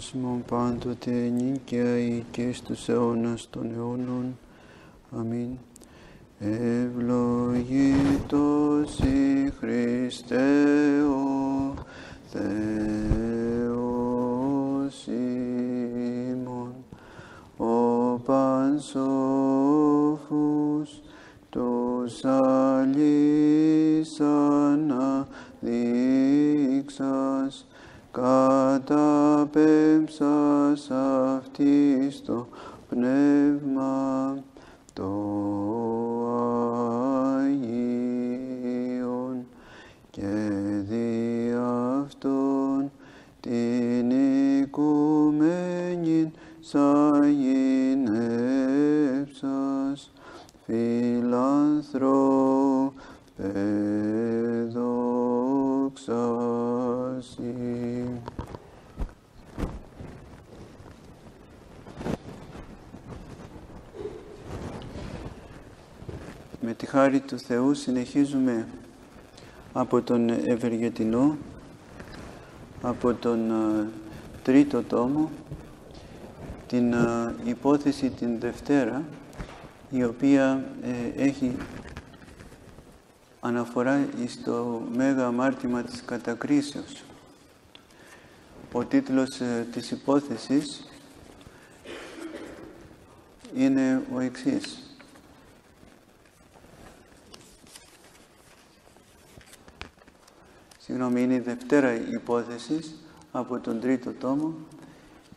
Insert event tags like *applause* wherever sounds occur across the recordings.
Θεός μου πάντοτε νίκαια και στους αιώνας των αιώνων. Αμήν. Ευλογήτως η Χριστέ ο Θεός ημών, ο πανσόφους τους αλής αναδείξας, καταπέμψας αυτής το πνεύμα το Αγίον και δι' αυτόν την οικουμένην σαγηνεύσας φιλανθρώπε δόξασι. Με τη χάρη του Θεού συνεχίζουμε από τον Ευεργετινό, από τον ε, τρίτο τόμο, την ε, υπόθεση την Δευτέρα, η οποία ε, έχει αναφορά στο Μέγα Αμάρτημα της Κατακρίσεως. Ο τίτλος της υπόθεσης είναι ο εξής. Συγγνώμη, είναι η Δευτέρα υπόθεσης από τον τρίτο τόμο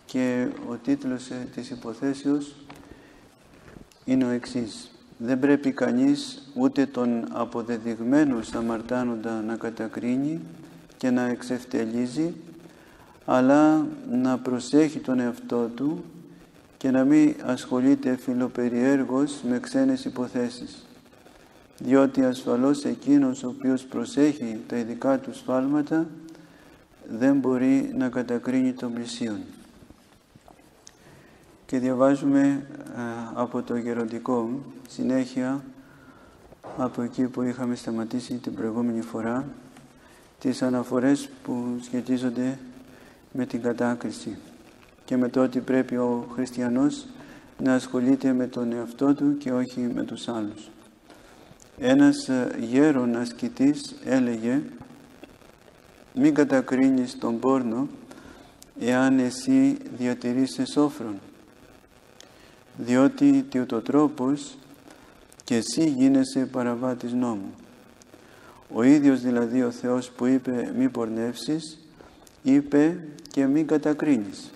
και ο τίτλος της υποθέσεως είναι ο εξής. Δεν πρέπει κανείς ούτε τον αποδεδειγμένο αμαρτάνοντα να κατακρίνει και να εξευτελίζει, αλλά να προσέχει τον εαυτό του και να μην ασχολείται φιλοπεριέργως με ξένες υποθέσεις. Διότι ασφαλώς εκείνος ο οποίος προσέχει τα ειδικά του σφάλματα δεν μπορεί να κατακρίνει τον πλησίον. Και διαβάζουμε από το γεροντικό συνέχεια από εκεί που είχαμε σταματήσει την προηγούμενη φορά τις αναφορές που σχετίζονται με την κατάκριση και με το ότι πρέπει ο χριστιανός να ασχολείται με τον εαυτό του και όχι με τους άλλους. Ένας γέρον ασκητής έλεγε «Μην κατακρίνεις τον πόρνο εάν εσύ διατηρείς σόφρον, διότι τι ούτω τρόπος και εσύ γίνεσαι παραβάτης νόμου». Ο ίδιος δηλαδή ο Θεός που είπε «Μη πορνεύσεις» είπε και «Μην κατακρίνεις».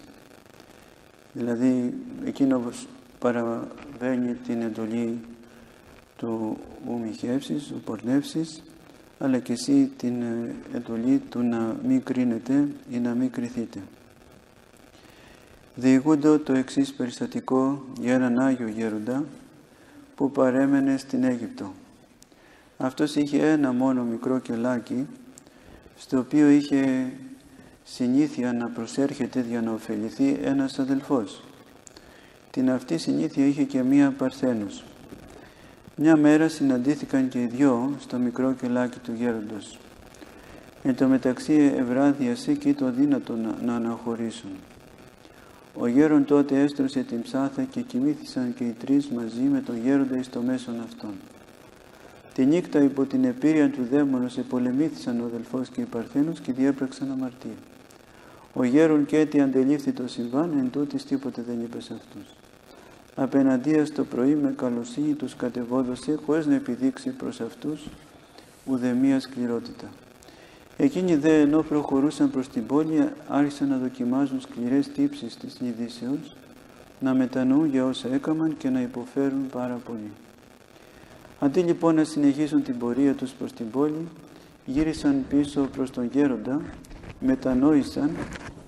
Δηλαδή εκείνος παραβαίνει την εντολή του ουμιχεύσεις, του πορνεύσεις, αλλά και εσύ την εντολή του να μην κρίνετε ή να μην κριθείτε. Διηγούνται το εξής περιστατικό για έναν Άγιο Γέροντα που παρέμενε στην Αίγυπτο. Αυτός είχε ένα μόνο μικρό κελάκι στο οποίο είχε συνήθεια να προσέρχεται για να ωφεληθεί ένας αδελφός. Την αυτή συνήθεια είχε και μία παρθένος. Μια μέρα συναντήθηκαν και οι δυο στο μικρό κελάκι του γέροντος. Εν τω μεταξύ ευράδυασε και το δύνατο να, να αναχωρήσουν. Ο γέρον τότε έστρωσε την ψάθα και κοιμήθησαν και οι τρεις μαζί με τον γέροντα εις το μέσον αυτών. Τη νύχτα υπό την επίρρεια του δαίμονος επολεμήθησαν ο αδελφός και οι παρθένος και διέπραξαν αμαρτία. Ο γέρον και έτσι αντελήφθη το συμβάν, εν τούτης τίποτε δεν είπε σε αυτούς. Απέναντίας το πρωί με καλοσύνη τους κατεβόδωσε, χωρίς να επιδείξει προς αυτούς ουδεμία σκληρότητα. Εκείνοι δε ενώ προχωρούσαν προς την πόλη, άρχισαν να δοκιμάζουν σκληρές τύψεις της νηδήσεως, να μετανοούν για όσα έκαμαν και να υποφέρουν πάρα πολύ. Αντί λοιπόν να συνεχίσουν την πορεία τους προς την πόλη, γύρισαν πίσω προς τον γέροντα, μετανόησαν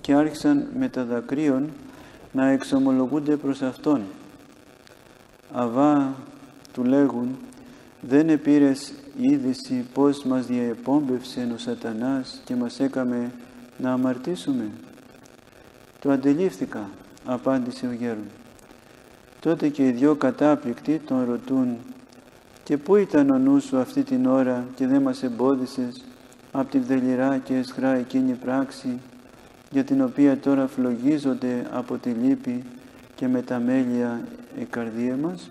και άρχισαν με τα δακρύων να εξομολογούνται προς Αυτόν. Αβά του λέγουν, δεν επήρες είδηση πώς μας διαεπόμπευσε ο σατανάς και μας έκαμε να αμαρτήσουμε. Το αντιλήφθηκα, απάντησε ο γέρον. Τότε και οι δυο κατάπληκτοι τον ρωτούν «Και πού ήταν ο νους σου αυτή την ώρα και δεν μας εμπόδισες από την δελειρά και εσχρά εκείνη πράξη για την οποία τώρα φλογίζονται από τη λύπη και με τα μέλια η καρδία μας.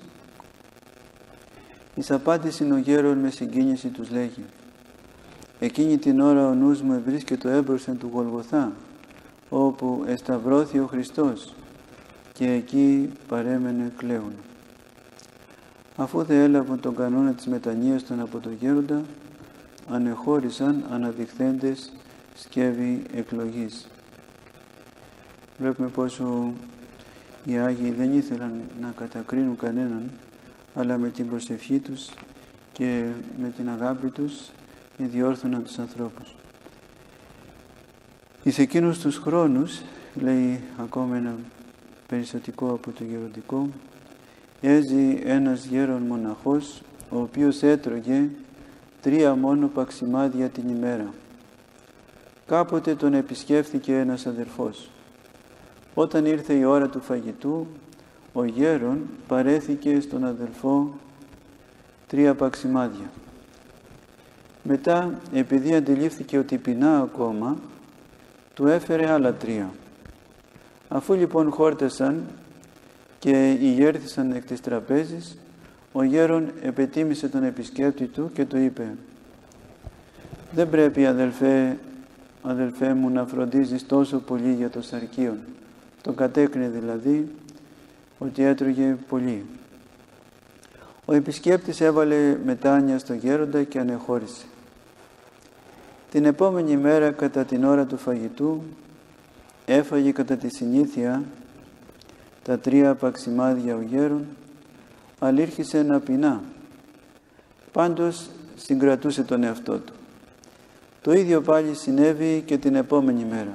Εις απάντηση ο γέρον με συγκίνηση τους λέγει Εκείνη την ώρα ο νους μου βρίσκεται έμπροσθεν του Γολγοθά όπου εσταυρώθη ο Χριστός και εκεί παρέμενε κλαίων. Αφού δε έλαβαν τον κανόνα της μετανοίας των από τον γέροντα, ανεχώρησαν αναδειχθέντες σκεύη εκλογής. Βλέπουμε πόσο οι Άγιοι δεν ήθελαν να κατακρίνουν κανέναν, αλλά με την προσευχή τους και με την αγάπη τους διόρθωναν τους ανθρώπους. Εις εκείνους τους χρόνους, λέει ακόμα ένα περιστατικό από το γεροντικό, έζει ένας γέρον μοναχός, ο οποίος έτρωγε τρία μόνο παξιμάδια την ημέρα. Κάποτε τον επισκέφθηκε ένας αδερφός. Όταν ήρθε η ώρα του φαγητού, ο γέρον παρέθηκε στον αδελφό τρία παξιμάδια. Μετά, επειδή αντιλήφθηκε ότι πεινά ακόμα, του έφερε άλλα τρία. Αφού λοιπόν χόρτασαν και ηγέρθησαν εκ της τραπέζης, ο γέρον επετίμησε τον επισκέπτη του και του είπε «Δεν πρέπει αδελφέ, αδελφέ μου να φροντίζεις τόσο πολύ για το σαρκείο». Το κατέκρινε δηλαδή ότι έτρωγε πολύ. Ο επισκέπτης έβαλε μετάνια στο γέροντα και ανεχώρησε. Την επόμενη μέρα κατά την ώρα του φαγητού έφαγε κατά τη συνήθεια τα τρία παξιμάδια ο γέρον, αλλά ήρχισε να πεινά. Πάντως συγκρατούσε τον εαυτό του. Το ίδιο πάλι συνέβη και την επόμενη μέρα.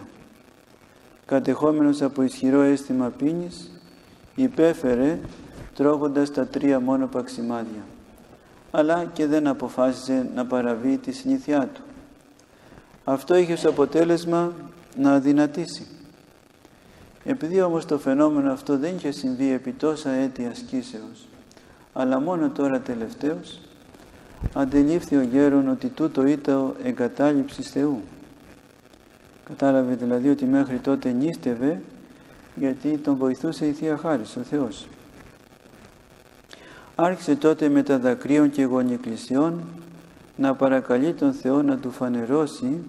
Κατεχόμενος από ισχυρό αίσθημα πίνης, υπέφερε τρώγοντας τα τρία μόνο παξιμάδια, αλλά και δεν αποφάσισε να παραβεί τη συνήθειά του. Αυτό είχε ως αποτέλεσμα να αδυνατήσει. Επειδή όμως το φαινόμενο αυτό δεν είχε συμβεί επί τόσα έτη ασκήσεως, αλλά μόνο τώρα τελευταίως, αντιλήφθη ο γέρον ότι τούτο ήταν εγκατάλειψης Θεού. Κατάλαβε δηλαδή ότι μέχρι τότε νίστευε γιατί τον βοηθούσε η Θεία Χάρις, ο Θεός. Άρχισε τότε με τα δακρύων και γονικλησιών να παρακαλεί τον Θεό να του φανερώσει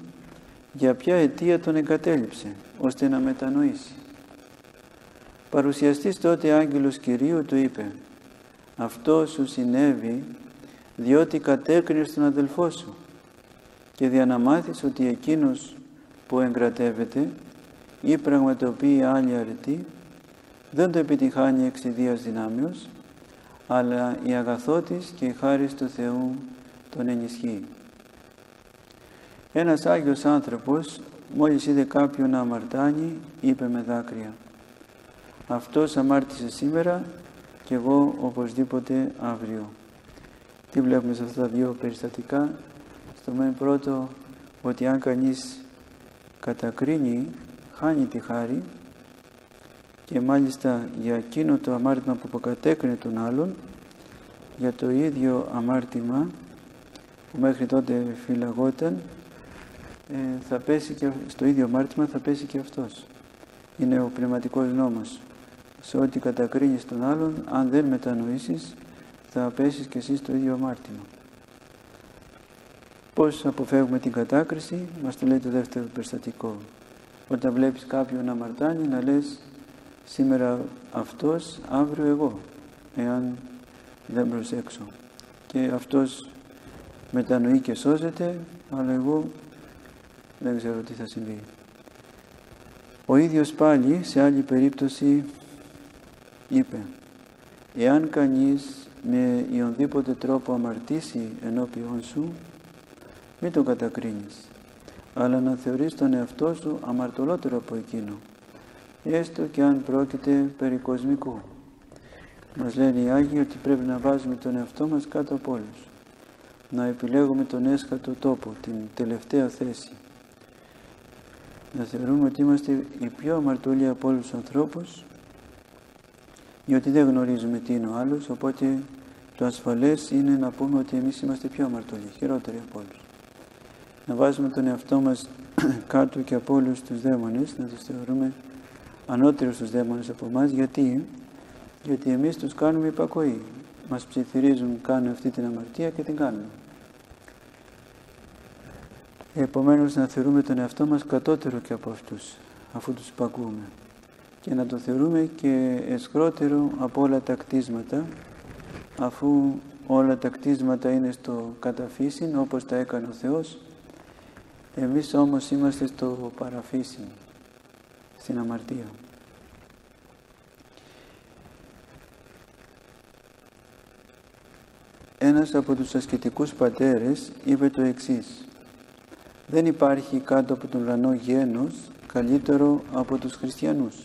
για ποια αιτία τον εγκατέλειψε, ώστε να μετανοήσει. Παρουσιαστής τότε άγγελος Κυρίου του είπε «Αυτό σου συνέβη διότι κατέκρινες τον αδελφό σου και διαναμάθεις ότι εκείνος που εγκρατεύεται ή πραγματοποιεί άλλη αρετή δεν το επιτυχάνει εξ ιδίας δυνάμεως αλλά η αγαθότης και η χάρις του Θεού τον ενισχύει. Ένας Άγιος άνθρωπος μόλις είδε κάποιον να αμαρτάνει είπε με δάκρυα «Αυτός αμάρτησε σήμερα και εγώ οπωσδήποτε αύριο». Τι βλέπουμε σε αυτά τα δύο περιστατικά; Στο μέν πρώτο ότι αν κανείς κατακρίνει χάνει τη χάρη και μάλιστα για εκείνο το αμάρτημα που αποκατέκρινε τον άλλον για το ίδιο αμάρτημα που μέχρι τότε φυλαγόταν ε, θα πέσει και στο ίδιο αμάρτημα θα πέσει και αυτός. Είναι ο πνευματικός νόμος. Σε ό,τι κατακρίνεις τον άλλον, αν δεν μετανοήσεις, θα πέσεις και εσύ στο ίδιο αμάρτημα. Πώς αποφεύγουμε την κατάκριση, μας το λέει το δεύτερο περιστατικό. Όταν βλέπεις κάποιον να αμαρτάνει, να λες σήμερα αυτός, αύριο εγώ, εάν δεν προσέξω. Και αυτός μετανοεί και σώζεται, αλλά εγώ δεν ξέρω τι θα συμβεί. Ο ίδιος πάλι σε άλλη περίπτωση είπε «Εάν κανείς με ιονδήποτε τρόπο αμαρτήσει ενώπιον σου, μην τον κατακρίνεις, αλλά να θεωρείς τον εαυτό σου αμαρτωλότερο από εκείνο, έστω και αν πρόκειται περί κοσμικού. Μας λένε οι Άγιοι ότι πρέπει να βάζουμε τον εαυτό μας κάτω από όλους, να επιλέγουμε τον έσχατο τόπο, την τελευταία θέση, να θεωρούμε ότι είμαστε οι πιο αμαρτωλοί από όλους τους ανθρώπους, διότι δεν γνωρίζουμε τι είναι ο άλλος, οπότε το ασφαλές είναι να πούμε ότι εμείς είμαστε πιο αμαρτωλοί, χειρότεροι από όλους. Να βάζουμε τον εαυτό μας *clears throat* κάτω και από όλους τους δαίμονες, να τους θεωρούμε ανώτερους τους δαίμονες από εμάς, γιατί, γιατί εμείς τους κάνουμε υπακοή. Μας ψιθυρίζουν, κάνουν αυτή την αμαρτία και την κάνουμε. Επομένως να θεωρούμε τον εαυτό μας κατώτερο και από αυτούς, αφού τους υπακούμε. Και να το θεωρούμε και εσχρότερο από όλα τα κτίσματα, αφού όλα τα κτίσματα είναι στο καταφύσιν, όπως τα έκανε ο Θεός, εμείς όμως είμαστε στο παραφύσιν, στην αμαρτία. Ένας από τους ασκητικούς πατέρες είπε το εξής «Δεν υπάρχει κάτω από τον ουρανό γένος καλύτερο από τους χριστιανούς,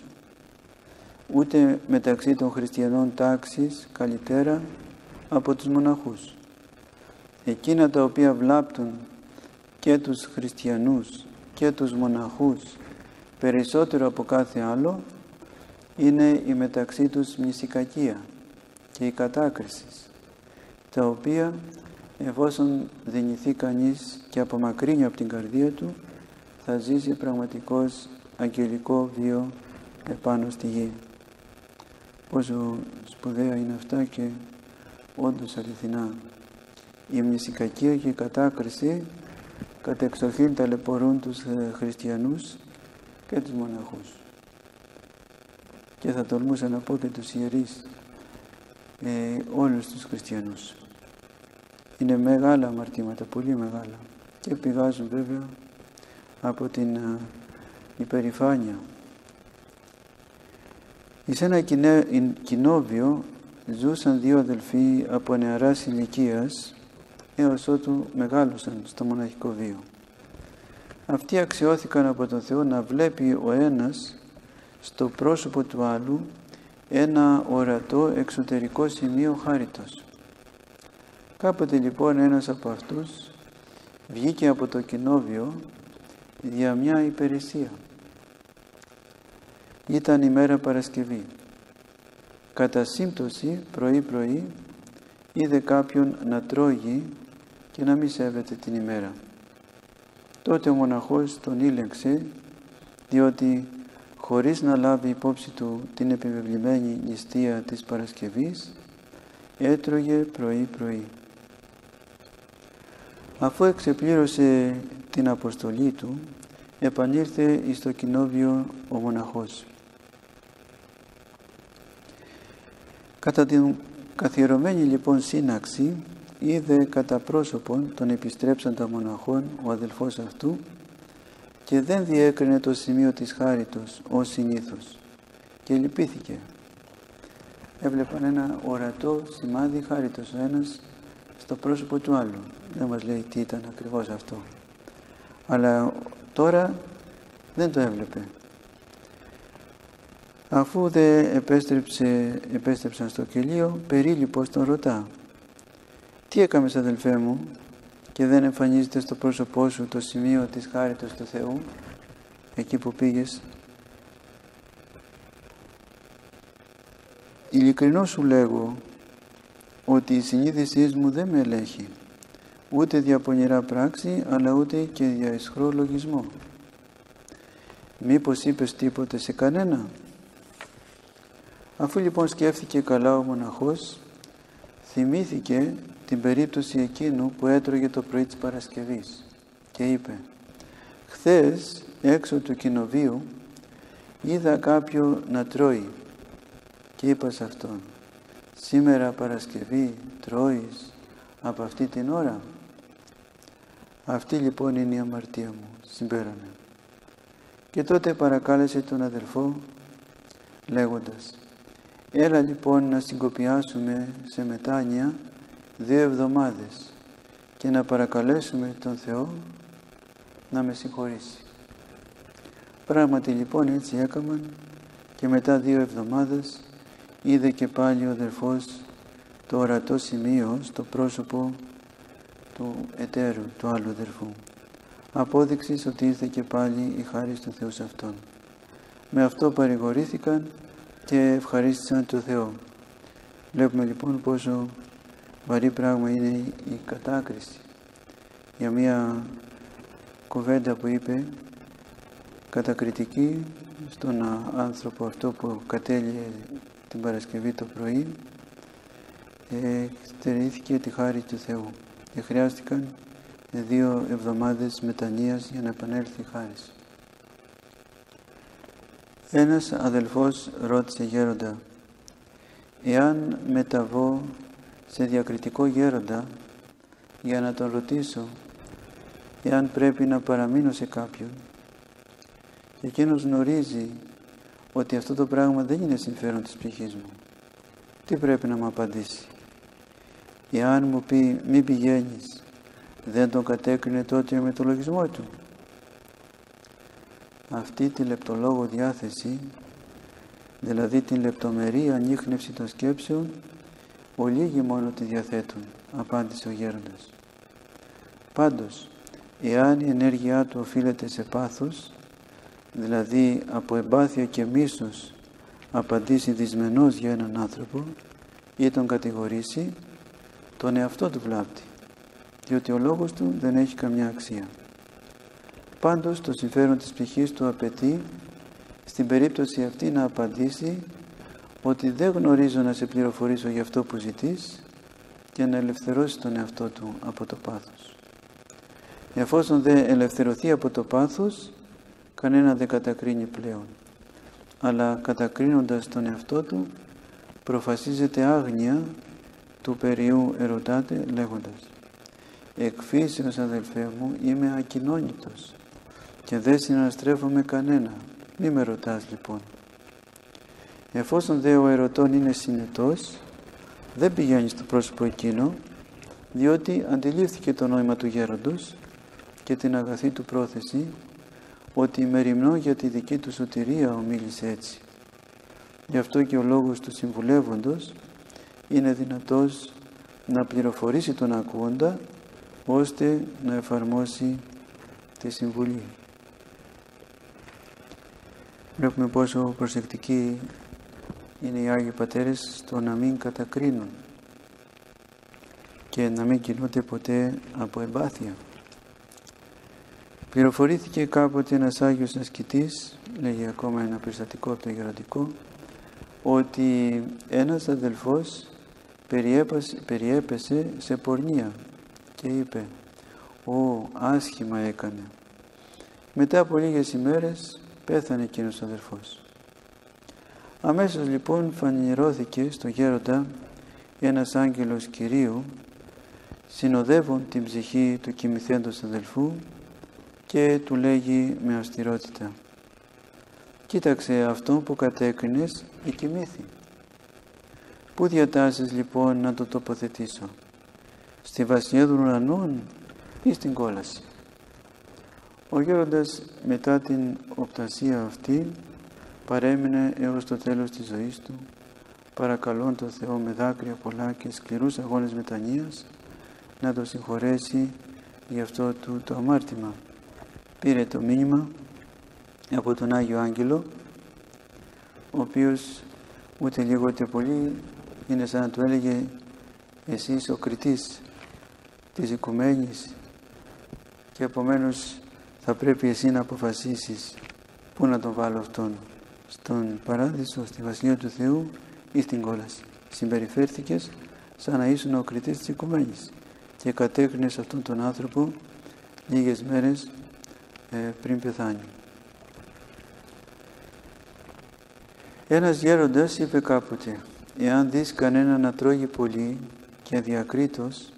ούτε μεταξύ των χριστιανών τάξης καλύτερα από τους μοναχούς. Εκείνα τα οποία βλάπτουν και τους χριστιανούς και τους μοναχούς περισσότερο από κάθε άλλο είναι η μεταξύ τους μνησικακία και η κατάκρισης τα οποία εφόσον δυνηθεί κανείς και απομακρύνει από την καρδία του θα ζήσει πραγματικός αγγελικό βίο επάνω στη γη. Πόσο σπουδαία είναι αυτά και όντως αληθινά. Η μνησικακία και η κατάκριση κατεξοχήν ταλαιπωρούν τους ε, χριστιανούς και τους μοναχούς. Και θα τολμούσα να πω και τους ιερείς, ε, όλους τους χριστιανούς. Είναι μεγάλα αμαρτήματα, πολύ μεγάλα. Και πηγάζουν βέβαια από την ε, υπερηφάνεια. Σε ένα κοινόβιο ζούσαν δύο αδελφοί από νεαράς ηλικίας έως ότου μεγάλωσαν στο μοναχικό βίο. Αυτοί αξιώθηκαν από τον Θεό να βλέπει ο ένας στο πρόσωπο του άλλου ένα ορατό εξωτερικό σημείο χάριτος. Κάποτε λοιπόν ένας από αυτούς βγήκε από το κοινόβιο για μια υπηρεσία. Ήταν η μέρα Παρασκευή. Κατά σύμπτωση πρωί-πρωί είδε κάποιον να τρώγει και να μην σέβεται την ημέρα. Τότε ο μοναχός τον ήλεξε διότι χωρίς να λάβει υπόψη του την επιβεβλημένη νηστεία της Παρασκευής έτρωγε πρωί-πρωί. Αφού εξεπλήρωσε την αποστολή του επανήλθε στο κοινόβιο ο μοναχός. Κατά την καθιερωμένη λοιπόν σύναξη είδε κατά πρόσωπον τον επιστρέψαντα μοναχών ο αδελφός αυτού και δεν διέκρινε το σημείο της χάριτος ως συνήθως και λυπήθηκε. Έβλεπαν ένα ορατό σημάδι χάριτος ο ένας στο πρόσωπο του άλλου. Δεν μας λέει τι ήταν ακριβώς αυτό. Αλλά τώρα δεν το έβλεπε. Αφού δεν επέστρεψε, επέστρεψαν στο κελίο, περίλυπος τον ρωτά τι έκαμες αδελφέ μου και δεν εμφανίζεται στο πρόσωπό σου το σημείο της χάριτος του Θεού εκεί που πήγες; Ειλικρινό σου λέγω ότι η συνείδησή μου δεν με ελέγχει ούτε δια πονηρά πράξη αλλά ούτε και δια ισχρό λογισμό. Μήπως είπες τίποτε σε κανένα; Αφού λοιπόν σκέφτηκε καλά ο μοναχός θυμήθηκε την περίπτωση εκείνου που έτρωγε το πρωί της Παρασκευής και είπε «Χθες έξω του κοινοβίου είδα κάποιο να τρώει και είπα σε αυτόν «Σήμερα Παρασκευή τρώεις από αυτή την ώρα» Αυτή λοιπόν είναι η αμαρτία μου, συμπέρανε. Και τότε παρακάλεσε τον αδελφό λέγοντας «Έλα λοιπόν να συγκοπιάσουμε σε μετάνοια δύο εβδομάδες και να παρακαλέσουμε τον Θεό να με συγχωρήσει. Πράγματι λοιπόν έτσι έκαναν και μετά δύο εβδομάδες είδε και πάλι ο αδερφός το ορατό σημείο στο πρόσωπο του εταίρου, του άλλου αδερφού. Απόδειξης ότι ήρθε και πάλι η χάρη του Θεού σε αυτόν. Με αυτό παρηγορήθηκαν και ευχαρίστησαν τον Θεό. Βλέπουμε λοιπόν πόσο βαρύ πράγμα είναι η κατάκριση για μια κουβέντα που είπε κατακριτική στον άνθρωπο αυτό που κατέλειε την Παρασκευή το πρωί ε, στερήθηκε τη χάρη του Θεού και χρειάστηκαν δύο εβδομάδες μετανοίας για να επανέλθει η χάρη. Ένας αδελφός ρώτησε γέροντα «Εάν μεταβώ σε διακριτικό γέροντα για να τον ρωτήσω εάν πρέπει να παραμείνω σε κάποιον και εκείνος γνωρίζει ότι αυτό το πράγμα δεν είναι συμφέρον της ψυχής μου. Τι πρέπει να μου απαντήσει; Εάν μου πει μη πηγαίνεις, δεν τον κατέκρινε τότε με το λογισμό του. Αυτή τη λεπτολόγο διάθεση, δηλαδή την λεπτομερή ανείχνευση των σκέψεων, ολίγοι μόνο τη διαθέτουν, απάντησε ο γέροντας. Πάντως, εάν η ενέργειά του οφείλεται σε πάθος, δηλαδή από εμπάθεια και μίσος απαντήσει δυσμενός για έναν άνθρωπο ή τον κατηγορήσει, τον εαυτό του βλάπτει, διότι ο λόγος του δεν έχει καμιά αξία. Πάντως το συμφέρον της ψυχής του απαιτεί στην περίπτωση αυτή να απαντήσει ότι δεν γνωρίζω να σε πληροφορήσω για αυτό που ζητείς και να ελευθερώσεις τον εαυτό του από το πάθος. Εφόσον δεν ελευθερωθεί από το πάθος, κανένα δεν κατακρίνει πλέον. Αλλά κατακρίνοντας τον εαυτό του, προφασίζεται άγνοια του περιού ερωτάτε λέγοντας «Εκφύσεως αδελφέ μου είμαι ακοινώνητος και δεν συναστρέφομαι κανένα. Μη με ρωτάς λοιπόν». Εφόσον δε ο ερωτών είναι συνετός, δεν πηγαίνεις στο πρόσωπο εκείνο, διότι αντιλήφθηκε το νόημα του γέροντος και την αγαθή του πρόθεση ότι μεριμνώ για τη δική του σωτηρία ομίλησε έτσι. Γι' αυτό και ο λόγος του συμβουλεύοντος είναι δυνατός να πληροφορήσει τον ακούοντα ώστε να εφαρμόσει τη συμβουλή. Βλέπουμε πόσο προσεκτικοί είναι οι Άγιοι Πατέρες στο να μην κατακρίνουν και να μην κινούνται ποτέ από εμπάθεια. Πληροφορήθηκε κάποτε ένας Άγιος ασκητής, λέγει ακόμα ένα περιστατικό από το γεροντικό, ότι ένας αδελφός περιέπεσε σε πορνεία και είπε «Ω, άσχημα έκανε». Μετά από λίγες ημέρες πέθανε εκείνος ο αδελφός. Αμέσως λοιπόν φανηρώθηκε στο γέροντα ένας άγγελος Κυρίου συνοδεύουν την ψυχή του κοιμηθέντος αδελφού και του λέγει με αυστηρότητα «Κοίταξε αυτό που κατέκρινες εκοιμήθη». Πού διατάσσεις λοιπόν να το τοποθετήσω, στη βασιλεία των ουρανών ή στην κόλαση; Ο γέροντας μετά την οπτασία αυτή παρέμεινε έως το τέλος της ζωής του, παρακαλών τον Θεό με δάκρυα πολλά και σκληρούς αγώνες μετανοίας να το συγχωρέσει για αυτό του το αμάρτημα. Πήρε το μήνυμα από τον Άγιο Άγγελο ο οποίος ούτε λίγο ούτε πολύ είναι σαν να του έλεγε εσύ είσαι ο κριτής της οικουμένης και επομένως θα πρέπει εσύ να αποφασίσεις πού να τον βάλω αυτόν στον παράδεισο, στη Βασιλεία του Θεού ή στην κόλαση. Συμπεριφέρθηκες σαν να ήσουν ο κριτής της οικουμένης και κατέκρινες αυτόν τον άνθρωπο λίγες μέρες ε, πριν πεθάνει. Ένας γέροντας είπε κάποτε «Εάν δεις κανένα να τρώγει πολύ και αδιακρίτως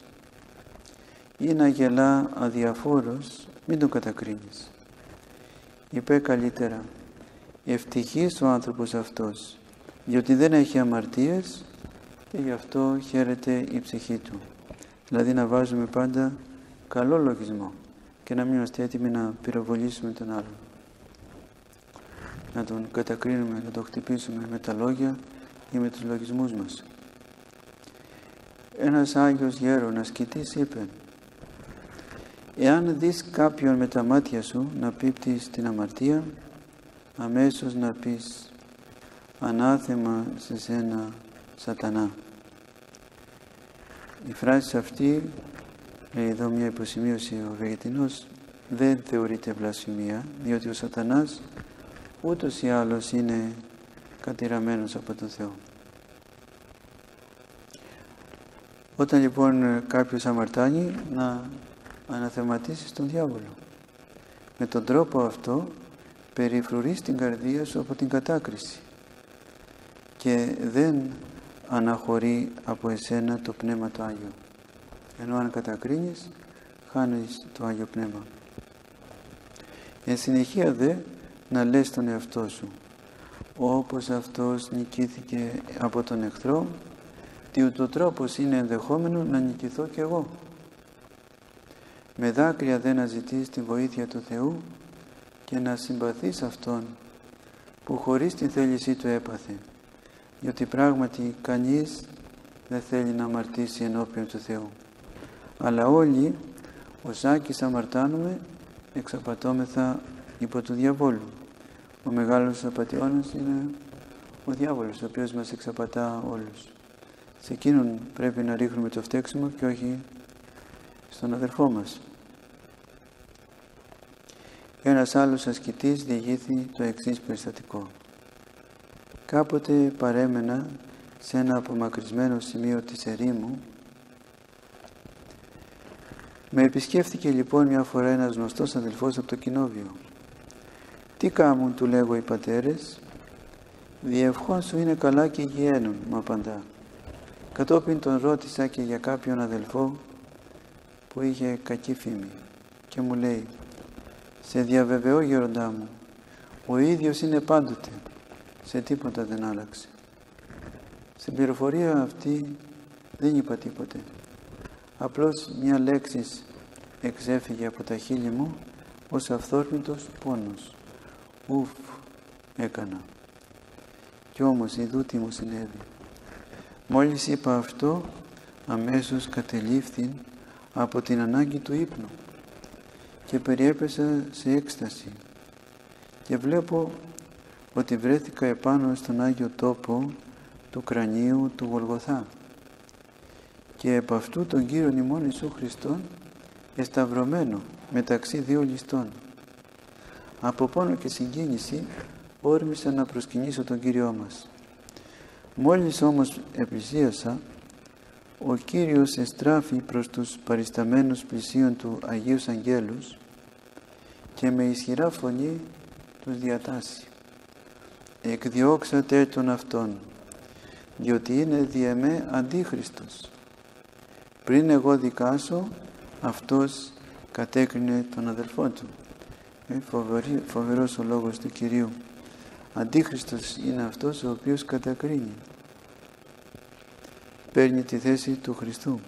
ή να γελά αδιαφόρος, μην τον κατακρίνεις». Είπε καλύτερα «Ευτυχής ο άνθρωπος αυτός, διότι δεν έχει αμαρτίες και γι' αυτό χαίρεται η ψυχή του». Δηλαδή να βάζουμε πάντα καλό λογισμό και να μην είμαστε έτοιμοι να πυροβολήσουμε τον άλλον. Να τον κατακρίνουμε, να τον χτυπήσουμε με τα λόγια ή με τους λογισμούς μας. Ένας Άγιος Γέρον ασκητής είπε «Εάν δεις κάποιον με τα μάτια σου να πίπτεις στην αμαρτία, αμέσως να πεις «Ανάθεμα σε σένα, σατανά». Η φράση αυτή λέει εδώ μια υποσημείωση ο Βεγετινός δεν θεωρείται βλασφημία, διότι ο σατανάς ούτως ή άλλως είναι κατηραμένος από τον Θεό. Όταν λοιπόν κάποιος αμαρτάνει να αναθεματίσει στον διάβολο. Με τον τρόπο αυτό περιφρουρείς την καρδία σου από την κατάκριση και δεν αναχωρεί από εσένα το Πνεύμα το Άγιο. Ενώ αν κατακρίνεις, χάνεις το Άγιο Πνεύμα. Εν συνεχεία δε να λες τον εαυτό σου όπως αυτός νικήθηκε από τον εχθρό τι ούτω τρόπος είναι ενδεχόμενο να νικηθώ κι εγώ. Με δάκρυα δεν να ζητείς τη βοήθεια του Θεού και να συμπαθείς Αυτόν που χωρίς την θέλησή Του έπαθε διότι πράγματι κανείς δεν θέλει να αμαρτήσει ενώπιον του Θεού. Αλλά όλοι ως άκης αμαρτάνουμε εξαπατώμεθα υπό του διαβόλου. Ο μεγάλος απαταιώνας είναι ο διάβολος ο οποίος μας εξαπατά όλους. Σε εκείνον πρέπει να ρίχνουμε το φταίξιμο και όχι στον αδερφό μας ένας άλλος ασκητής διηγήθη το εξής περιστατικό. Κάποτε παρέμενα σε ένα απομακρυσμένο σημείο της ερήμου. Με επισκέφθηκε λοιπόν μια φορά ένας γνωστός αδελφός από το κοινόβιο. «Τι κάμουν» του λέγω οι πατέρες. «Διευχών σου είναι καλά και γιένουν» μου απαντά. Κατόπιν τον ρώτησα και για κάποιον αδελφό που είχε κακή φήμη και μου λέει σε διαβεβαιώ γέροντά μου, ο ίδιος είναι πάντοτε, σε τίποτα δεν άλλαξε. Στην πληροφορία αυτή δεν είπα τίποτε. Απλώς μια λέξη εξέφυγε από τα χείλη μου ως αυθόρμητος πόνος. Ουφ, έκανα. Κι όμως ειδού τι μου συνέβη. Μόλις είπα αυτό, αμέσως κατελήφθη από την ανάγκη του ύπνου και περιέπεσα σε έκσταση και βλέπω ότι βρέθηκα επάνω στον Άγιο Τόπο του κρανίου του Γολγοθά και επ' αυτού τον Κύριο ημών Ιησού Χριστόν εσταυρωμένο μεταξύ δύο ληστών. Από πόνο και συγκίνηση όρμησα να προσκυνήσω τον Κύριό μας. Μόλις όμως επλησίασα, ο Κύριος εστράφει προς τους παρισταμένους πλησίων του Αγίους Αγγέλους και με ισχυρά φωνή τους διατάσσει. Εκδιώξατε τον Αυτόν, διότι είναι διεμέ αντίχριστος. Πριν εγώ δικάσω, αυτός κατέκρινε τον αδελφό του. Ε, φοβερή, φοβερός ο λόγος του Κυρίου. Αντίχριστος είναι αυτός ο οποίος κατακρίνει. Παίρνει τη θέση του Χριστού.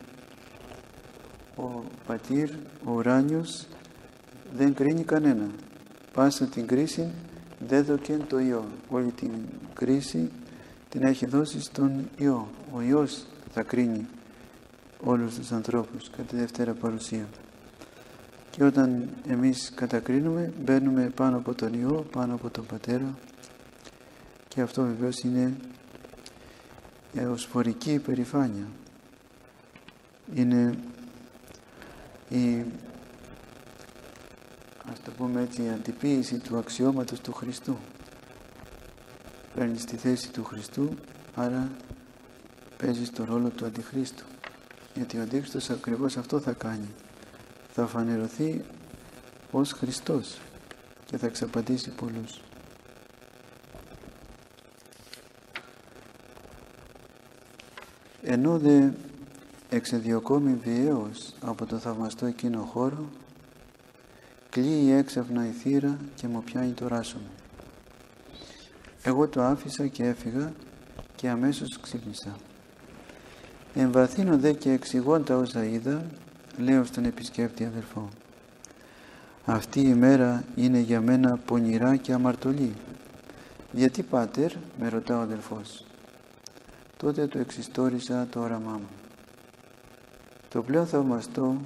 Ο πατήρ, ο ουράνιος, δεν κρίνει κανένα. Πάσα την κρίση δεν δοκέν το Υιό. Όλη την κρίση την έχει δώσει στον Υιό. Ο Υιός θα κρίνει όλους τους ανθρώπους κατά τη Δευτέρα Παρουσία. Και όταν εμείς κατακρίνουμε μπαίνουμε πάνω από τον Υιό, πάνω από τον Πατέρα και αυτό βεβαίως είναι εωσφορική υπερηφάνεια. Είναι η ας το πούμε έτσι, η αντιποίηση του αξιώματος του Χριστού. Παίρνεις τη θέση του Χριστού, άρα παίζεις το ρόλο του Αντιχρίστου. Γιατί ο Αντίχριστος ακριβώς αυτό θα κάνει. Θα φανερωθεί ως Χριστός και θα εξαπαντήσει πολλούς. Ενώ δε εξεδιωκόμει βιαίως από το θαυμαστό εκείνο χώρο, Κλείει έξαφνα η θύρα και μου πιάνει το ράσο μου. Εγώ το άφησα και έφυγα και αμέσως ξύπνησα. Εμβαθύνω δε και εξηγών τα όσα είδα, λέω στον επισκέπτη αδελφό. Αυτή η μέρα είναι για μένα πονηρά και αμαρτωλή. Γιατί πάτερ, με ρωτά ο αδελφός. Τότε του εξιστόρισα το όραμά μου. Το πλέον θαυμαστό,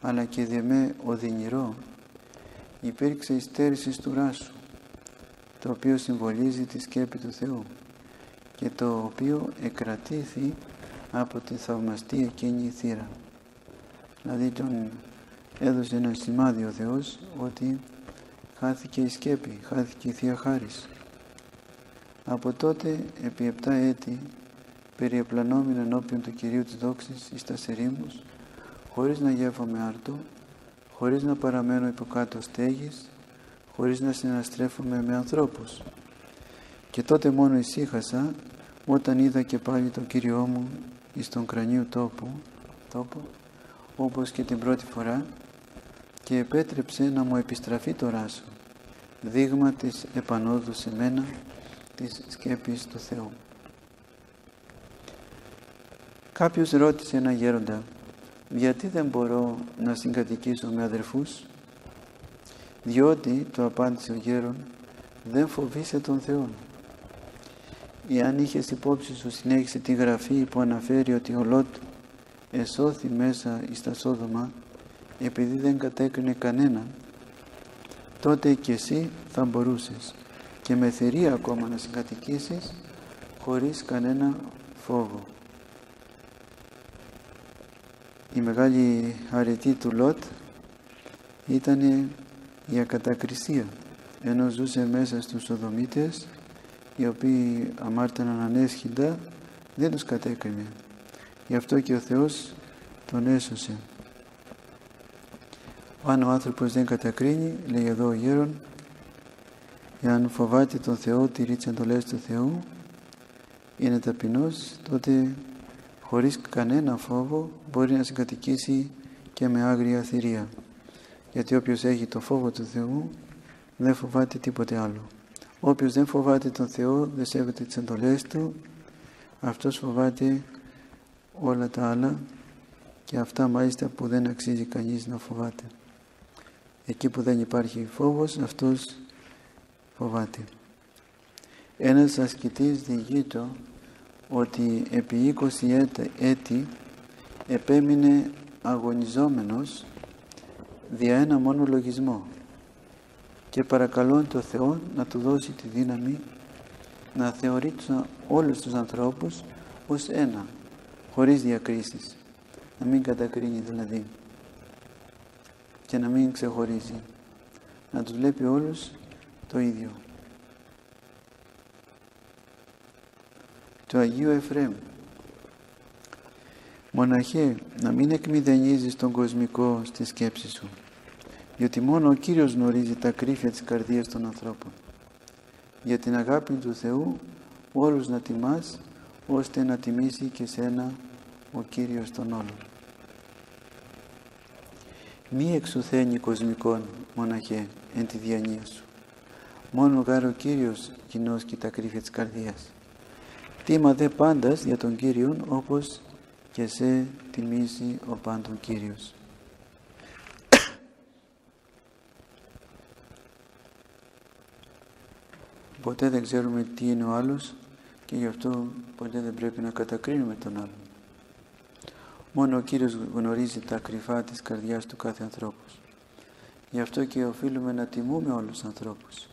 αλλά και δεμέ οδυνηρό, υπήρξε η στέρηση του ράσου, το οποίο συμβολίζει τη σκέπη του Θεού και το οποίο εκρατήθη από τη θαυμαστή εκείνη θύρα. Δηλαδή τον έδωσε ένα σημάδι ο Θεός ότι χάθηκε η σκέπη, χάθηκε η Θεία Χάρις. Από τότε, επί επτά έτη, περιεπλανόμουν ενώπιον του Κυρίου της Δόξης εις τα σερήμους, χωρίς να γεύομαι άρτο, χωρίς να παραμένω υποκάτω στέγης, χωρίς να συναστρέφομαι με ανθρώπους. Και τότε μόνο ησύχασα όταν είδα και πάλι τον Κύριό μου εις τον κρανίου τόπο, τόπο όπως και την πρώτη φορά και επέτρεψε να μου επιστραφεί το ράσο, δείγμα της επανόδου σε μένα της σκέπης του Θεού. Κάποιος ρώτησε ένα γέροντα γιατί δεν μπορώ να συγκατοικήσω με αδερφούς; Διότι, το απάντησε ο γέρον, δεν φοβήσε τον Θεό. Εάν είχες υπόψη σου συνέχισε τη γραφή που αναφέρει ότι ο Λότ εσώθη μέσα εις τα Σόδομα επειδή δεν κατέκρινε κανέναν, τότε και εσύ θα μπορούσες και με θερία ακόμα να συγκατοικήσεις χωρίς κανένα φόβο. Η μεγάλη αρετή του Λότ ήταν η ακατακρισία ενώ ζούσε μέσα στους Σοδομίτες οι οποίοι αμάρταναν ανέσχυντα δεν τους κατέκρινε. Γι' αυτό και ο Θεός τον έσωσε. Αν ο άνθρωπος δεν κατακρίνει λέει εδώ ο γέρον εάν φοβάται τον Θεό τηρεί τις εντολές του Θεού είναι ταπεινός τότε χωρίς κανένα φόβο μπορεί να συγκατοικήσει και με άγρια θηρία γιατί όποιος έχει το φόβο του Θεού δεν φοβάται τίποτε άλλο. Όποιος δεν φοβάται τον Θεό, δεν σέβεται τις εντολές Του, αυτός φοβάται όλα τα άλλα και αυτά μάλιστα που δεν αξίζει κανείς να φοβάται. Εκεί που δεν υπάρχει φόβος, αυτός φοβάται. Ένας ασκητής διηγείται ότι επί 20 έτη επέμεινε αγωνιζόμενος δια ένα μόνο λογισμό και παρακαλώ το Θεό να του δώσει τη δύναμη να θεωρεί όλους τους ανθρώπους ως ένα, χωρίς διακρίσεις. Να μην κατακρίνει δηλαδή και να μην ξεχωρίζει. Να τους βλέπει όλους το ίδιο. Το Αγίου Εφραίμ Μοναχέ, να μην εκμηδενίζεις τον κοσμικό στη σκέψη σου, διότι μόνο ο Κύριος γνωρίζει τα κρύφια της καρδίας των ανθρώπων. Για την αγάπη του Θεού όλους να τιμάς, ώστε να τιμήσει και σένα ο Κύριος των όλων. Μη εξουθένει κοσμικών μοναχέ εν τη διανία σου. Μόνο γάρ ο Κύριος κοινώσκει τα κρύφια της καρδίας. Τίμα δε πάντας για τον Κύριον όπως και σε τιμήσει ο πάντων Κύριος. ποτέ δεν ξέρουμε τι είναι ο άλλος και γι' αυτό ποτέ δεν πρέπει να κατακρίνουμε τον άλλον. Μόνο ο Κύριος γνωρίζει τα κρυφά της καρδιάς του κάθε ανθρώπου. Γι' αυτό και οφείλουμε να τιμούμε όλους τους ανθρώπους.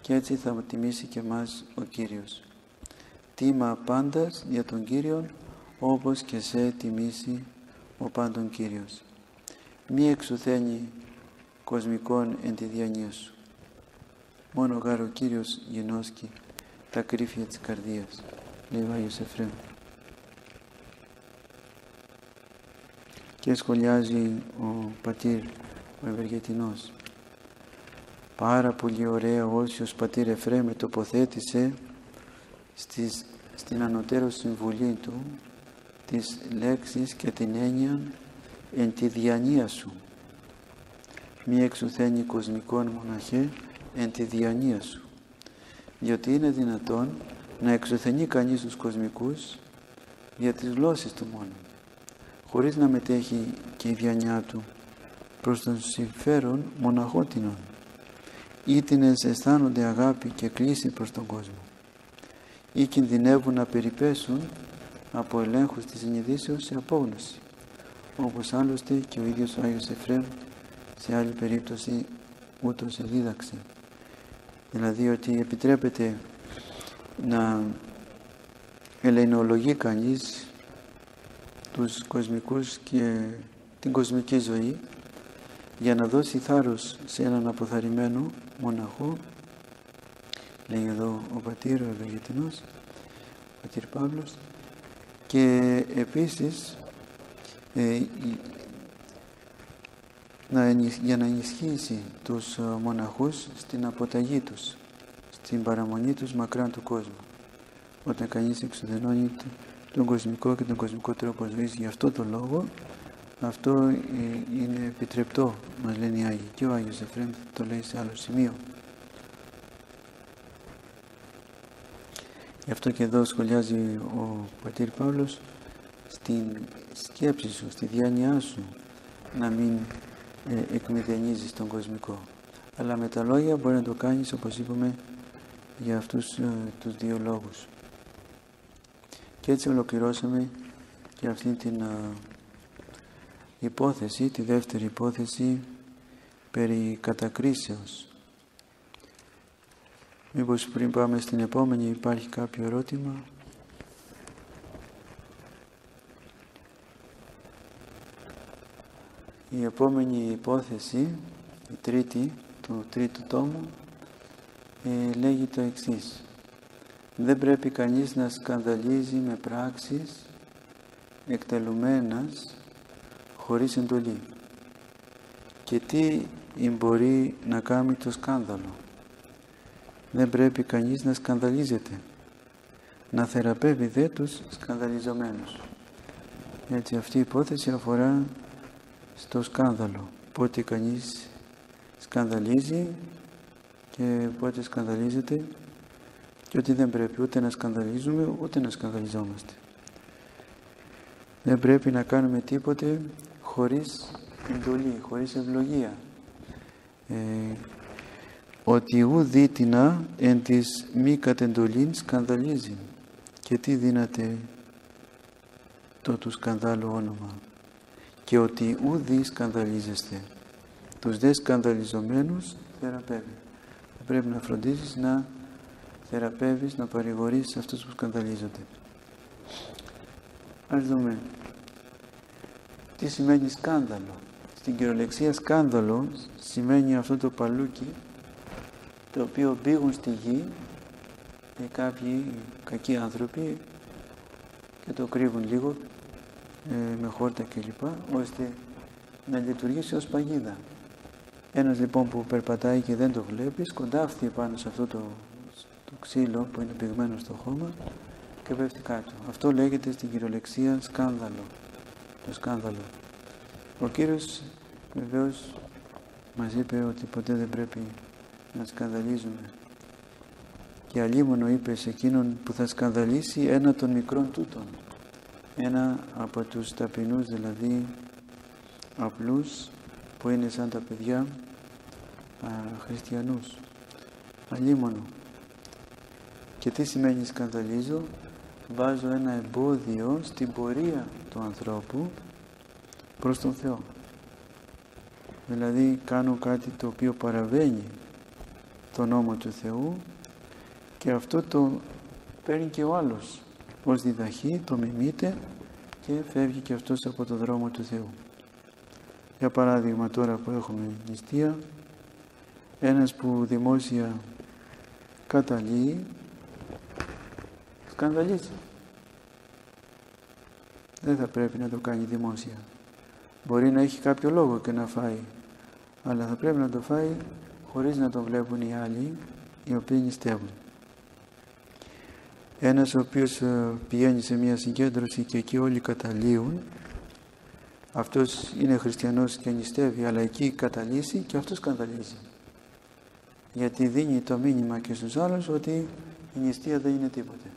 Και έτσι θα τιμήσει και μας ο Κύριος. Τίμα πάντας για τον Κύριο όπως και σε τιμήσει ο πάντων Κύριος. Μη εξουθένει κοσμικών εν τη διανία σου. Μόνο γάρ ο Κύριος γενόσκει τα κρύφια της καρδίας, λέει ο Άγιος Εφραίμ. Και σχολιάζει ο πατήρ, ο Ευεργετινός. Πάρα πολύ ωραία όσιος πατήρ Εφραίμ τοποθέτησε στις, στην ανωτέρω συμβουλή του τις λέξεις και την έννοια εν τη διανία σου. Μη εξουθένει κοσμικών μοναχέ εν τη διανία σου. Διότι είναι δυνατόν να εξουθενεί κανείς τους κοσμικούς για τις γλώσσες του μόνο, χωρίς να μετέχει και η διανιά του προς τον συμφέρον μοναχότινων ή την αισθάνονται αγάπη και κλίση προς τον κόσμο ή κινδυνεύουν να περιπέσουν από ελέγχους της συνειδήσεως σε απόγνωση όπως άλλωστε και ο ίδιος ο Άγιος Εφραίμ σε άλλη περίπτωση ούτως δίδαξε δηλαδή ότι επιτρέπεται να ελεηνολογεί κανείς τους κοσμικούς και την κοσμική ζωή για να δώσει θάρρος σε έναν αποθαρρυμένο μοναχό λέει εδώ ο πατήρ ο Ευεργετινός ο πατήρ Παύλος. Και επίσης ε, να, για να ενισχύσει τους ε, μοναχούς στην αποταγή τους στην παραμονή τους μακράν του κόσμου. Όταν κανείς εξουδενώνει τον κοσμικό και τον κοσμικό τρόπο ζωής για αυτό το λόγο αυτό ε, είναι επιτρεπτό μας λένε οι Άγιοι. Και ο Άγιος Εφραίμ το λέει σε άλλο σημείο Γι' αυτό και εδώ σχολιάζει ο Πατήρ Παύλος στην σκέψη σου, στη διάνοιά σου να μην ε, εκμηδενίζεις τον κοσμικό. Αλλά με τα λόγια μπορεί να το κάνεις όπως είπαμε για αυτούς ε, τους δύο λόγους. Και έτσι ολοκληρώσαμε και αυτή την ε, υπόθεση, τη δεύτερη υπόθεση περί κατακρίσεως Μήπως πριν πάμε στην επόμενη υπάρχει κάποιο ερώτημα; Η επόμενη υπόθεση, η τρίτη, του τρίτου τόμου, ε, λέγει το εξής. Δεν πρέπει κανείς να σκανδαλίζει με πράξεις εκτελουμένας χωρίς εντολή. Και τι μπορεί να κάνει το σκάνδαλο; Δεν πρέπει κανείς να σκανδαλίζεται, να θεραπεύει δε τους σκανδαλιζομένους. Έτσι αυτή η υπόθεση αφορά στο σκάνδαλο. Πότε κανείς σκανδαλίζει και πότε σκανδαλίζεται και ότι δεν πρέπει ούτε να σκανδαλίζουμε ούτε να σκανδαλιζόμαστε. Δεν πρέπει να κάνουμε τίποτε χωρίς εντολή, χωρίς ευλογία. Ε, ότι ου δίτινα εν της μη κατεντολήν σκανδαλίζει. Και τι δίνατε το του σκανδάλου όνομα. Και ότι ου δι σκανδαλίζεστε. Τους δε σκανδαλιζομένους θεραπεύει. Θα πρέπει να φροντίζεις να θεραπεύεις, να παρηγορήσεις αυτούς που σκανδαλίζονται. Ας δούμε. Τι σημαίνει σκάνδαλο. Στην κυριολεξία σκάνδαλο σημαίνει αυτό το παλούκι το οποίο μπήγουν στη γη και κάποιοι κακοί άνθρωποι και το κρύβουν λίγο ε, με χόρτα κλπ. ώστε να λειτουργήσει ως παγίδα. Ένας λοιπόν που περπατάει και δεν το βλέπεις, κοντάφθει πάνω σε αυτό το, το ξύλο που είναι πηγμένο στο χώμα και πέφτει κάτω. Αυτό λέγεται στην κυριολεξία σκάνδαλο. Το σκάνδαλο. Ο Κύριος βεβαίως μας είπε ότι ποτέ δεν πρέπει να σκανδαλίζουμε. Και αλίμονο είπες σε εκείνον που θα σκανδαλίσει ένα των μικρών τούτων. Ένα από τους ταπεινούς δηλαδή απλούς που είναι σαν τα παιδιά α, χριστιανούς. Αλίμονο. Και τι σημαίνει σκανδαλίζω; Βάζω ένα εμπόδιο στην πορεία του ανθρώπου προς τον Θεό. Δηλαδή κάνω κάτι το οποίο παραβαίνει το νόμο του Θεού και αυτό το παίρνει και ο άλλος ως διδαχή, το μιμείται και φεύγει και αυτός από το δρόμο του Θεού. Για παράδειγμα τώρα που έχουμε νηστεία, ένας που δημόσια καταλύει, σκανδαλίζει. Δεν θα πρέπει να το κάνει δημόσια. Μπορεί να έχει κάποιο λόγο και να φάει, αλλά θα πρέπει να το φάει χωρίς να το βλέπουν οι άλλοι οι οποίοι νηστεύουν. Ένας ο οποίος ε, πηγαίνει σε μια συγκέντρωση και εκεί όλοι καταλύουν αυτός είναι χριστιανός και νηστεύει αλλά εκεί καταλύσει και αυτός σκανδαλίζει. Γιατί δίνει το μήνυμα και στους άλλους ότι η νηστεία δεν είναι τίποτε.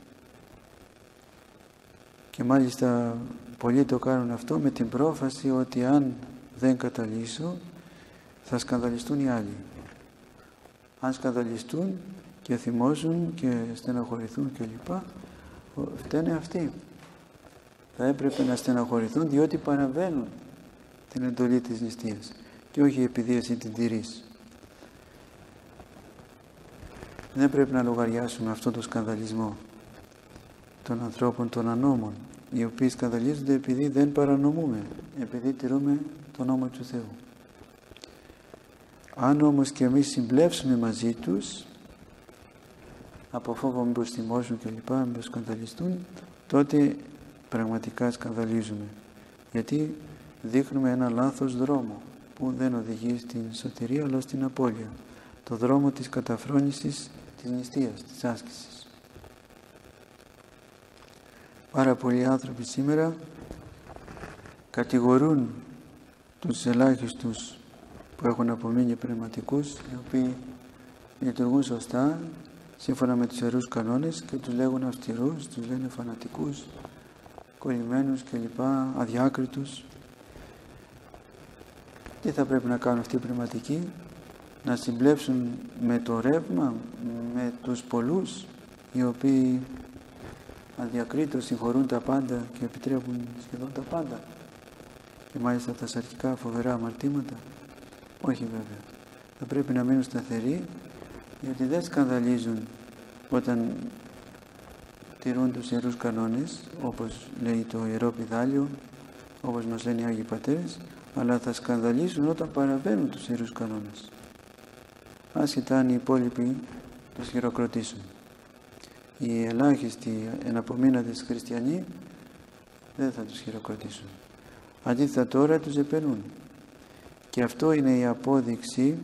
Και μάλιστα πολλοί το κάνουν αυτό με την πρόφαση ότι αν δεν καταλύσω θα σκανδαλιστούν οι άλλοι αν σκανδαλιστούν και θυμώσουν και στεναχωρηθούν κλπ. Φταίνε αυτοί. Θα έπρεπε να στεναχωρηθούν διότι παραβαίνουν την εντολή της νηστείας και όχι επειδή εσύ την τηρείς. Δεν πρέπει να λογαριάσουμε αυτό το σκανδαλισμό των ανθρώπων των ανώμων οι οποίοι σκανδαλίζονται επειδή δεν παρανομούμε, επειδή τηρούμε τον νόμο του Θεού. Αν όμως και εμείς συμπλέψουμε μαζί τους, από φόβο μήπως θυμώσουν και λοιπά, μήπως σκανδαλιστούν, τότε πραγματικά σκανδαλίζουμε. Γιατί δείχνουμε ένα λάθος δρόμο που δεν οδηγεί στην σωτηρία αλλά στην απώλεια. Το δρόμο της καταφρόνησης της νηστείας, της άσκησης. Πάρα πολλοί άνθρωποι σήμερα κατηγορούν τους ελάχιστους που έχουν απομείνει πνευματικούς οι οποίοι λειτουργούν σωστά σύμφωνα με τους ιερούς κανόνες και τους λέγουν αυστηρούς, τους λένε φανατικούς, κολλημένους κλπ, αδιάκριτους. Τι θα πρέπει να κάνουν αυτοί οι πνευματικοί, να συμπλέψουν με το ρεύμα, με τους πολλούς, οι οποίοι αδιακρίτως συγχωρούν τα πάντα και επιτρέπουν σχεδόν τα πάντα και μάλιστα τα σαρκικά φοβερά αμαρτήματα. Όχι βέβαια. Θα πρέπει να μείνουν σταθεροί γιατί δεν σκανδαλίζουν όταν τηρούν τους ιερούς κανόνες όπως λέει το Ιερό Πιδάλιο όπως μας λένε οι Άγιοι Πατέρες αλλά θα σκανδαλίσουν όταν παραβαίνουν τους ιερούς κανόνες άσχετα αν οι υπόλοιποι τους χειροκροτήσουν. Οι ελάχιστοι εναπομείνατες χριστιανοί δεν θα τους χειροκροτήσουν. Αντίθετα τώρα τους επενούν και αυτό είναι η απόδειξη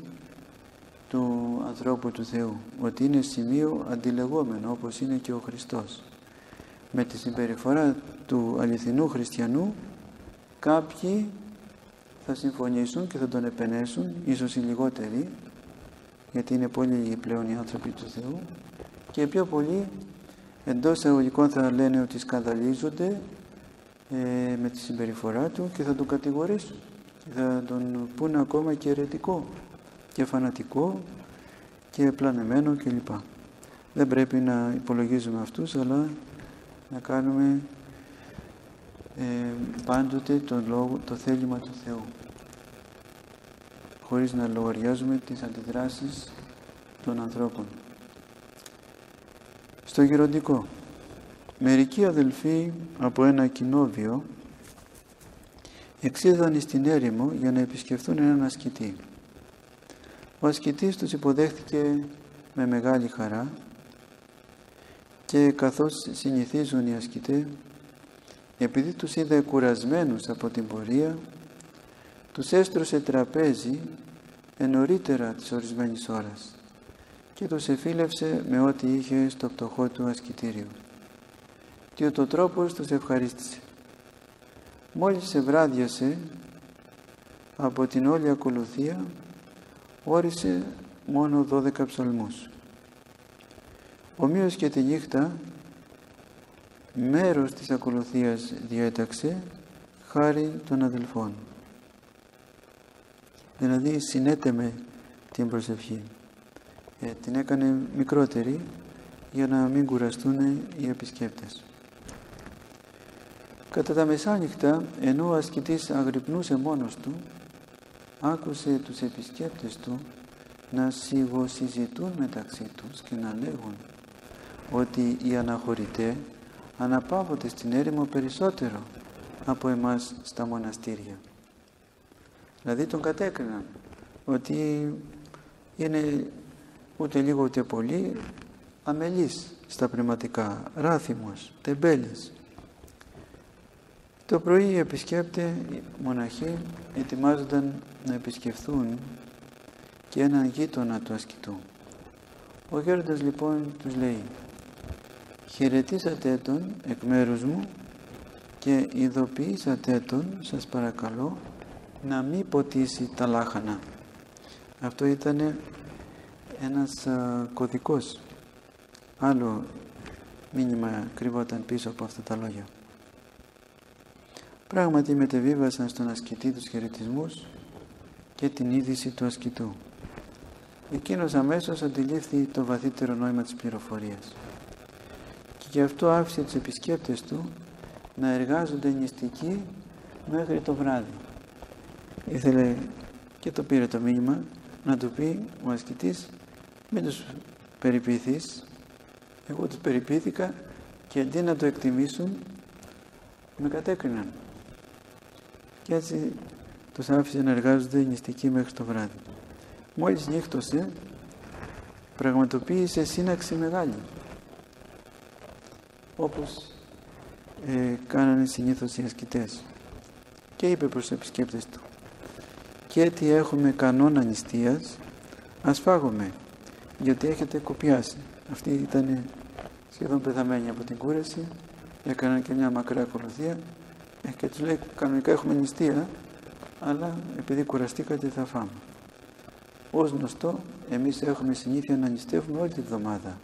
του ανθρώπου του Θεού ότι είναι σημείο αντιλεγόμενο όπως είναι και ο Χριστός. Με τη συμπεριφορά του αληθινού χριστιανού κάποιοι θα συμφωνήσουν και θα τον επενέσουν ίσως οι λιγότεροι γιατί είναι πολύ λίγοι πλέον οι άνθρωποι του Θεού. Και πιο πολλοί εντός εισαγωγικών θα λένε ότι σκανδαλίζονται ε, με τη συμπεριφορά του και θα τον κατηγορήσουν και θα τον πούνε ακόμα και αιρετικό και φανατικό και πλανεμένο κλπ. Δεν πρέπει να υπολογίζουμε αυτούς αλλά να κάνουμε ε, πάντοτε το, λόγο, το θέλημα του Θεού χωρίς να λογαριάζουμε τις αντιδράσεις των ανθρώπων. Στο γεροντικό Μερικοί αδελφοί από ένα κοινόβιο εξίδαν στην έρημο για να επισκεφθούν έναν ασκητή. Ο ασκητής τους υποδέχθηκε με μεγάλη χαρά και καθώς συνηθίζουν οι ασκητές, επειδή τους είδε κουρασμένους από την πορεία, τους έστρωσε τραπέζι ενωρίτερα της ορισμένης ώρας και τους εφήλευσε με ό,τι είχε στο πτωχό του ασκητήριο και ο τρόπος τους ευχαρίστησε. Μόλις ευράδιασε από την όλη ακολουθία όρισε μόνο 12 ψαλμούς. Ομοίως και τη νύχτα μέρος της ακολουθίας διέταξε χάρη των αδελφών. Δηλαδή συνέτεμε την προσευχή. Ε, την έκανε μικρότερη για να μην κουραστούν οι επισκέπτες. Κατά τα μεσάνυχτα, ενώ ο ασκητής αγρυπνούσε μόνος του, άκουσε τους επισκέπτες του να σιγοσυζητούν μεταξύ τους και να λέγουν ότι οι αναχωρητέ αναπαύονται στην έρημο περισσότερο από εμάς στα μοναστήρια. Δηλαδή τον κατέκριναν ότι είναι ούτε λίγο ούτε πολύ αμελής στα πνευματικά, ράθιμος, τεμπέλης. Το πρωί οι επισκέπτες, οι μοναχοί, ετοιμάζονταν να επισκεφθούν και έναν γείτονα του ασκητού. Ο γέροντας λοιπόν τους λέει «Χαιρετήσατε τον εκ μέρους μου και ειδοποιήσατε τον, σας παρακαλώ, να μην ποτίσει τα λάχανα». Αυτό ήταν ένας α, κωδικός. Άλλο μήνυμα κρύβονταν πίσω από αυτά τα λόγια. Πράγματι μετεβίβασαν στον ασκητή τους χαιρετισμούς και την είδηση του ασκητού. Εκείνος αμέσως αντιλήφθη το βαθύτερο νόημα της πληροφορίας. Και γι' αυτό άφησε τους επισκέπτες του να εργάζονται νηστικοί μέχρι το βράδυ. Ήθελε και το πήρε το μήνυμα να του πει ο ασκητής μην τους περιποιηθείς εγώ τους περιποιήθηκα και αντί να το εκτιμήσουν με κατέκριναν και έτσι τους άφησε να εργάζονται νηστικοί μέχρι το βράδυ. μόλις νύχτωσε πραγματοποίησε σύναξη μεγάλη. Όπως ε, κάνανε συνήθως οι ασκητές. Και είπε προς τους επισκέπτες του και τι έχουμε κανόνα νηστείας ας φάγουμε γιατί έχετε κοπιάσει αυτή ήταν σχεδόν πεθαμένη από την κούραση έκαναν και μια μακρά ακολουθία. ε, και τους λέει κανονικά έχουμε νηστεία αλλά επειδή κουραστήκατε θα φάμε ως γνωστό εμείς έχουμε συνήθεια να νηστεύουμε όλη τη βδομάδα.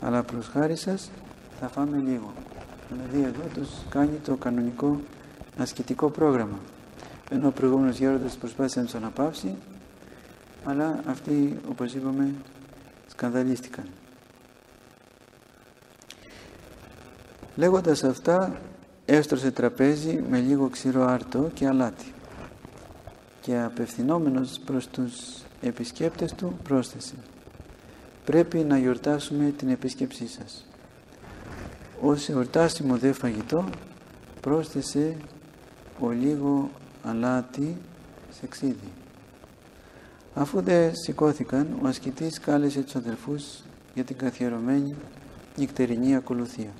Αλλά προς χάρη σας θα φάμε λίγο. Δηλαδή εδώ τους κάνει το κανονικό ασκητικό πρόγραμμα. Ενώ ο προηγούμενος γέροντας προσπάθησε να τους αναπαύσει αλλά αυτοί όπως είπαμε σκανδαλίστηκαν. Λέγοντας αυτά έστρωσε τραπέζι με λίγο ξηρό άρτο και αλάτι. Και απευθυνόμενος προς τους επισκέπτες του πρόσθεσε. Πρέπει να γιορτάσουμε την επίσκεψή σας. Ως εορτάσιμο δε φαγητό πρόσθεσε ο λίγο αλάτι σε ξύδι. Αφού δε σηκώθηκαν ο ασκητής κάλεσε τους αδελφούς για την καθιερωμένη νυχτερινή ακολουθία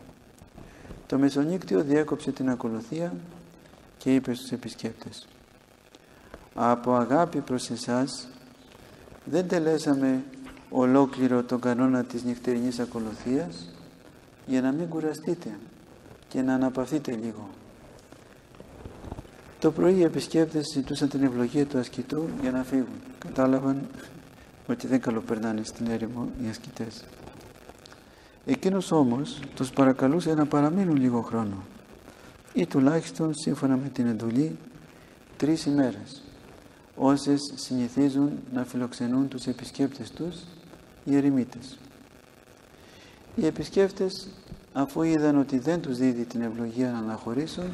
το μεσονύκτιο διέκοψε την ακολουθία και είπε στους επισκέπτες από αγάπη προς εσάς δεν τελέσαμε ολόκληρο τον κανόνα της νυχτερινής ακολουθίας για να μην κουραστείτε και να αναπαυθείτε λίγο. Το πρωί οι επισκέπτες ζητούσαν την ευλογία του ασκητού για να φύγουν. Κατάλαβαν ότι δεν καλοπερνάνε στην έρημο οι ασκητές. Εκείνος όμως τους παρακαλούσε να παραμείνουν λίγο χρόνο ή τουλάχιστον σύμφωνα με την εντολή τρεις ημέρες όσες συνηθίζουν να φιλοξενούν τους επισκέπτες τους οι ερημίτες. Οι επισκέπτες αφού είδαν ότι δεν τους δίδει την ευλογία να αναχωρήσουν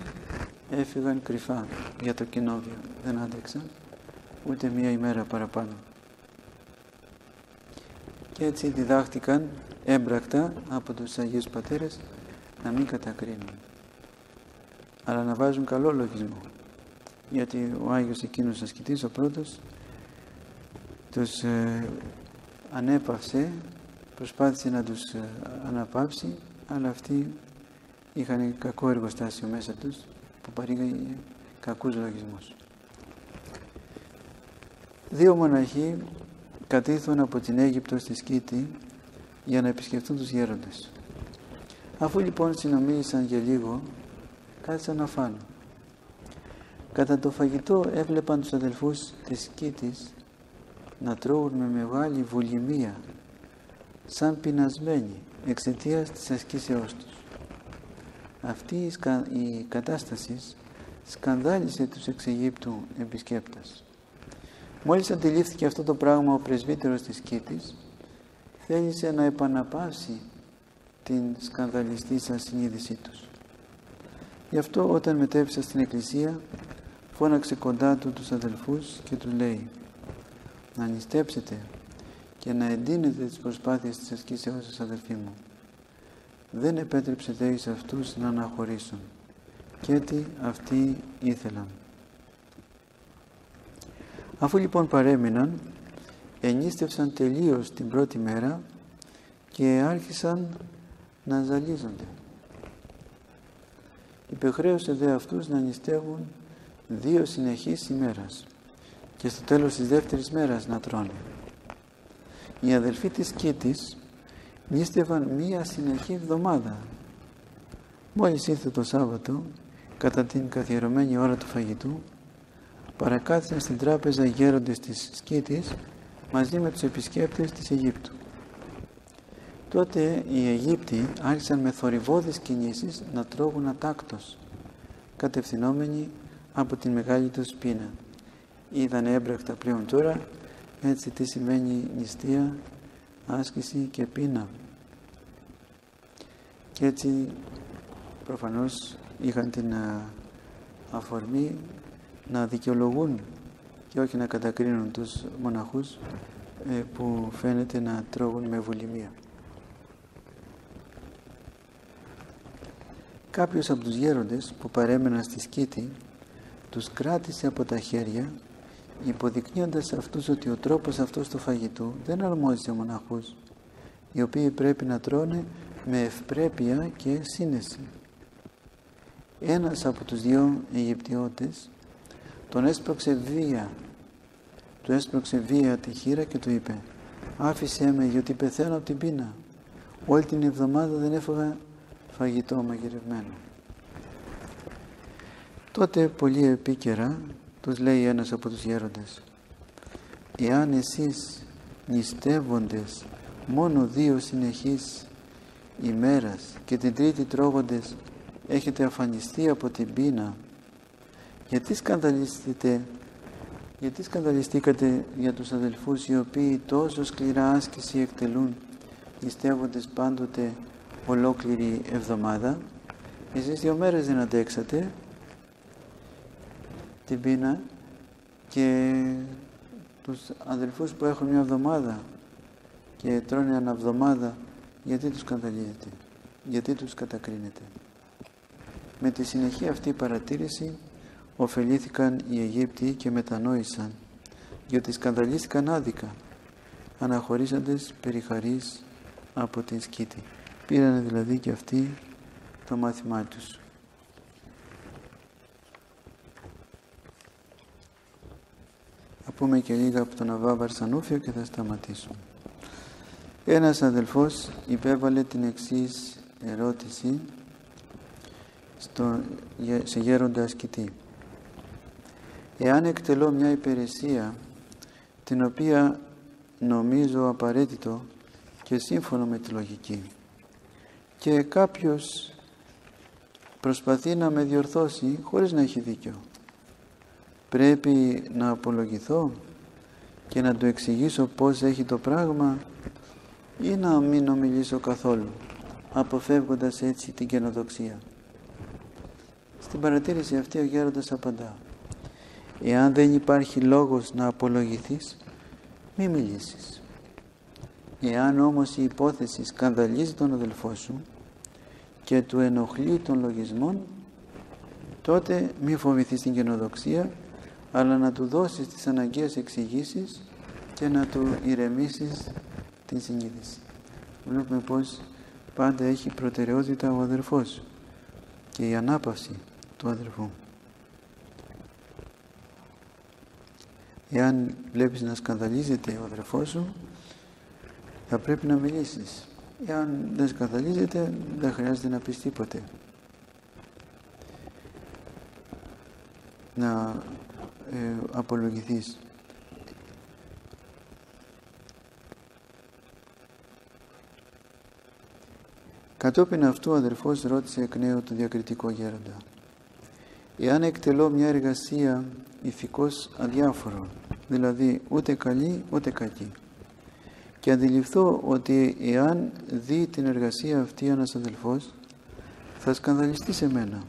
έφυγαν κρυφά για το κοινόβιο. Δεν άντεξαν ούτε μία ημέρα παραπάνω. Και έτσι διδάχτηκαν έμπρακτα από τους Αγίους Πατέρες να μην κατακρίνουν αλλά να βάζουν καλό λογισμό γιατί ο Άγιος εκείνος ασκητής ο πρώτος τους ε, ανέπαυσε προσπάθησε να τους ε, αναπαύσει αλλά αυτοί είχαν κακό εργοστάσιο μέσα τους που παρήγαγε κακούς λογισμούς. Δύο μοναχοί κατήθουν από την Αίγυπτο στη Σκήτη για να επισκεφτούν τους γέροντες. Αφού λοιπόν συνομίλησαν για λίγο, κάθισαν να φάνουν. Κατά το φαγητό έβλεπαν τους αδελφούς της Σκήτης να τρώγουν με μεγάλη βουλημία, σαν πεινασμένοι εξαιτίας της ασκήσεώς τους. Αυτή η κατάσταση σκανδάλισε τους εξ Αιγύπτου επισκέπτας. Μόλις αντιλήφθηκε αυτό το πράγμα ο πρεσβύτερος της Κήτης, θέλησε να επαναπαύσει την σκανδαλιστή σαν συνείδησή τους. Γι' αυτό όταν μετέφυσα στην εκκλησία φώναξε κοντά του τους αδελφούς και τους λέει να νηστέψετε και να εντείνετε τις προσπάθειες της ασκήσεώς σας αδελφοί μου. Δεν επέτρεψε εις αυτούς να αναχωρήσουν και έτσι αυτοί ήθελαν. Αφού λοιπόν παρέμειναν, ενίστευσαν τελείως την πρώτη μέρα και άρχισαν να ζαλίζονται. Υπεχρέωσε δε αυτούς να νηστεύουν δύο συνεχείς ημέρας και στο τέλος της δεύτερης μέρας να τρώνε. Οι αδελφοί της Κίτης νήστευαν μία συνεχή εβδομάδα. Μόλις ήρθε το Σάββατο, κατά την καθιερωμένη ώρα του φαγητού, παρακάθισαν στην τράπεζα οι γέροντες της Σκήτης μαζί με τους επισκέπτες της Αιγύπτου. Τότε οι Αιγύπτιοι άρχισαν με θορυβώδεις κινήσεις να τρώγουν ατάκτος, κατευθυνόμενοι από την μεγάλη τους πείνα. Είδαν έμπρακτα πλέον τώρα έτσι τι σημαίνει νηστεία, άσκηση και πείνα. Και έτσι προφανώς είχαν την αφορμή να δικαιολογούν και όχι να κατακρίνουν τους μοναχούς ε, που φαίνεται να τρώγουν με βουλημία. Κάποιος από τους γέροντες που παρέμεναν στη σκήτη τους κράτησε από τα χέρια υποδεικνύοντας αυτούς ότι ο τρόπος αυτός του φαγητού δεν αρμόζει σε μοναχούς οι οποίοι πρέπει να τρώνε με ευπρέπεια και σύνεση. Ένας από τους δύο Αιγυπτιώτες τον έσπρωξε βία. Του έσπρωξε βία τη χείρα και του είπε άφησέ με γιατί πεθαίνω από την πείνα. Όλη την εβδομάδα δεν έφαγα φαγητό μαγειρευμένο τότε πολύ επίκαιρα τους λέει ένας από τους γέροντες εάν εσείς νηστεύοντες μόνο δύο συνεχείς ημέρας και την τρίτη τρώγοντες έχετε αφανιστεί από την πείνα γιατί σκανδαλιστείτε γιατί σκανδαλιστήκατε για τους αδελφούς οι οποίοι τόσο σκληρά άσκηση εκτελούν νηστεύοντες πάντοτε ολόκληρη εβδομάδα; Εσείς δύο μέρες δεν αντέξατε την πείνα και τους αδελφούς που έχουν μια εβδομάδα και τρώνε αναβδομάδα γιατί τους σκανδαλίζετε γιατί τους κατακρίνετε; Με τη συνεχή αυτή παρατήρηση ωφελήθηκαν οι Αιγύπτιοι και μετανόησαν γιατί σκανδαλίστηκαν άδικα αναχωρήσαντες περιχαρείς από την σκήτη. Πήραν δηλαδή και αυτοί το μάθημά τους. Θα πούμε και λίγα από τον Αβά Βαρσανούφιο και θα σταματήσουμε ένας αδελφός υπέβαλε την εξής ερώτηση στο, σε γέροντα ασκητή εάν εκτελώ μια υπηρεσία την οποία νομίζω απαραίτητο και σύμφωνο με τη λογική και κάποιος προσπαθεί να με διορθώσει χωρίς να έχει δίκιο πρέπει να απολογηθώ και να του εξηγήσω πώς έχει το πράγμα ή να μην ομιλήσω καθόλου αποφεύγοντας έτσι την καινοδοξία στην παρατήρηση αυτή ο γέροντας απαντά Εάν δεν υπάρχει λόγος να απολογηθείς, μη μιλήσεις. Εάν όμως η υπόθεση σκανδαλίζει τον αδελφό σου και του ενοχλεί των λογισμών, τότε μη φοβηθείς την καινοδοξία, αλλά να του δώσεις τις αναγκαίες εξηγήσεις και να του ηρεμήσεις την συνείδηση. Βλέπουμε πως πάντα έχει προτεραιότητα ο αδελφός και η ανάπαυση του αδελφού. Εάν βλέπεις να σκανδαλίζεται ο αδερφός σου, θα πρέπει να μιλήσεις. Εάν δεν σκανδαλίζεται, δεν χρειάζεται να πεις τίποτε. Να ε, απολογηθείς. Κατόπιν αυτού ο αδερφός ρώτησε εκ νέου τον διακριτικό γέροντα. Εάν εκτελώ μια εργασία ηθικός αδιάφορο, δηλαδή ούτε καλή ούτε κακή. Και αντιληφθώ ότι εάν δει την εργασία αυτή ένας αδελφός, θα σκανδαλιστεί σε μένα.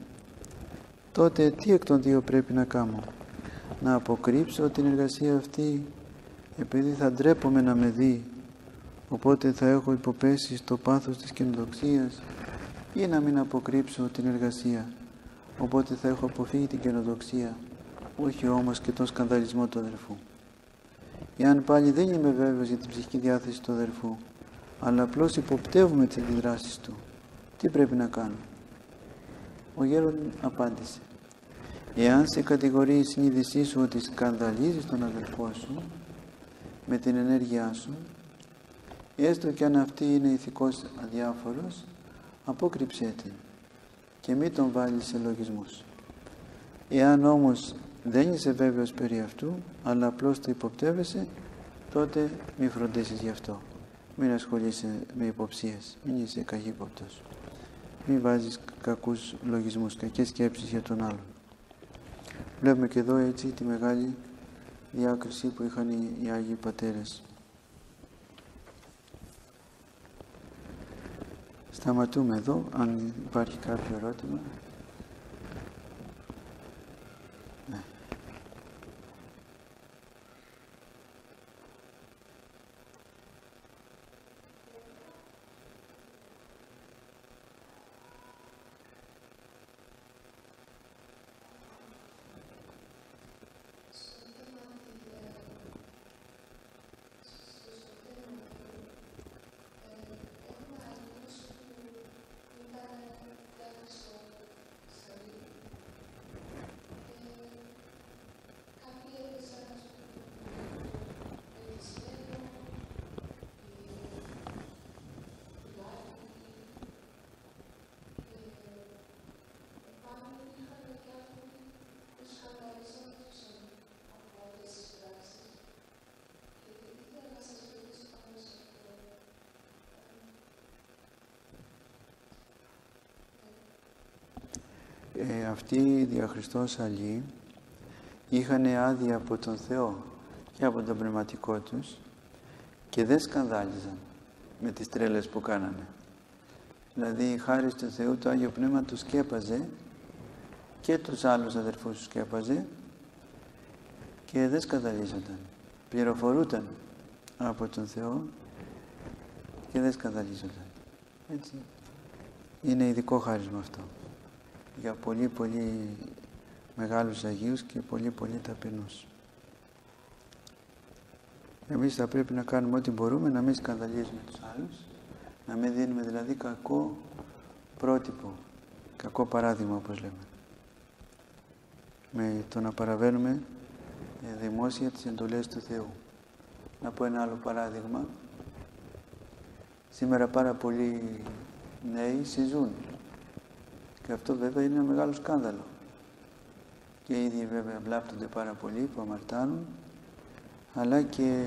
Τότε τι εκ των δύο πρέπει να κάνω; Να αποκρύψω την εργασία αυτή επειδή θα ντρέπομαι να με δει οπότε θα έχω υποπέσει στο πάθος της καινοδοξίας ή να μην αποκρύψω την εργασία οπότε θα έχω αποφύγει την καινοδοξία όχι όμως και τον σκανδαλισμό του αδερφού. Εάν πάλι δεν είμαι βέβαιος για την ψυχική διάθεση του αδερφού, αλλά απλώς υποπτεύουμε τις αντιδράσεις του, τι πρέπει να κάνω; Ο γέρον απάντησε. Εάν σε κατηγορεί η συνείδησή σου ότι σκανδαλίζεις τον αδερφό σου με την ενέργειά σου, έστω και αν αυτή είναι ηθικός αδιάφορος, απόκρυψέ την και μην τον βάλεις σε λογισμούς. Εάν όμως δεν είσαι βέβαιος περί αυτού, αλλά απλώς το υποπτεύεσαι, τότε μη φροντίσεις γι' αυτό. Μην ασχολείσαι με υποψίες, μην είσαι καχύποπτος. Μην βάζεις κακούς λογισμούς, κακές σκέψεις για τον άλλον. Βλέπουμε και εδώ έτσι τη μεγάλη διάκριση που είχαν οι Άγιοι Πατέρες. Σταματούμε εδώ, αν υπάρχει κάποιο ερώτημα. Ε, αυτοί οι διαχριστός αλλοί είχαν άδεια από τον Θεό και από τον πνευματικό τους και δεν σκανδάλιζαν με τις τρέλες που κάνανε. Δηλαδή, χάρη του Θεού, το Άγιο Πνεύμα τους σκέπαζε και τους άλλους αδερφούς τους σκέπαζε και δεν σκανδαλίζονταν. Πληροφορούνταν από τον Θεό και δεν σκανδαλίζονταν. Έτσι. Είναι ειδικό χάρισμα αυτό για πολύ πολύ μεγάλους Αγίους και πολύ πολύ ταπεινούς. Εμείς θα πρέπει να κάνουμε ό,τι μπορούμε, να μην σκανδαλίζουμε τους άλλους, να μην δίνουμε δηλαδή κακό πρότυπο, κακό παράδειγμα όπως λέμε. Με το να παραβαίνουμε ε, δημόσια τις εντολές του Θεού. Να πω ένα άλλο παράδειγμα. Σήμερα πάρα πολλοί νέοι συζούν και αυτό βέβαια είναι ένα μεγάλο σκάνδαλο. Και ήδη βέβαια βλάπτονται πάρα πολλοί που αμαρτάνουν, αλλά και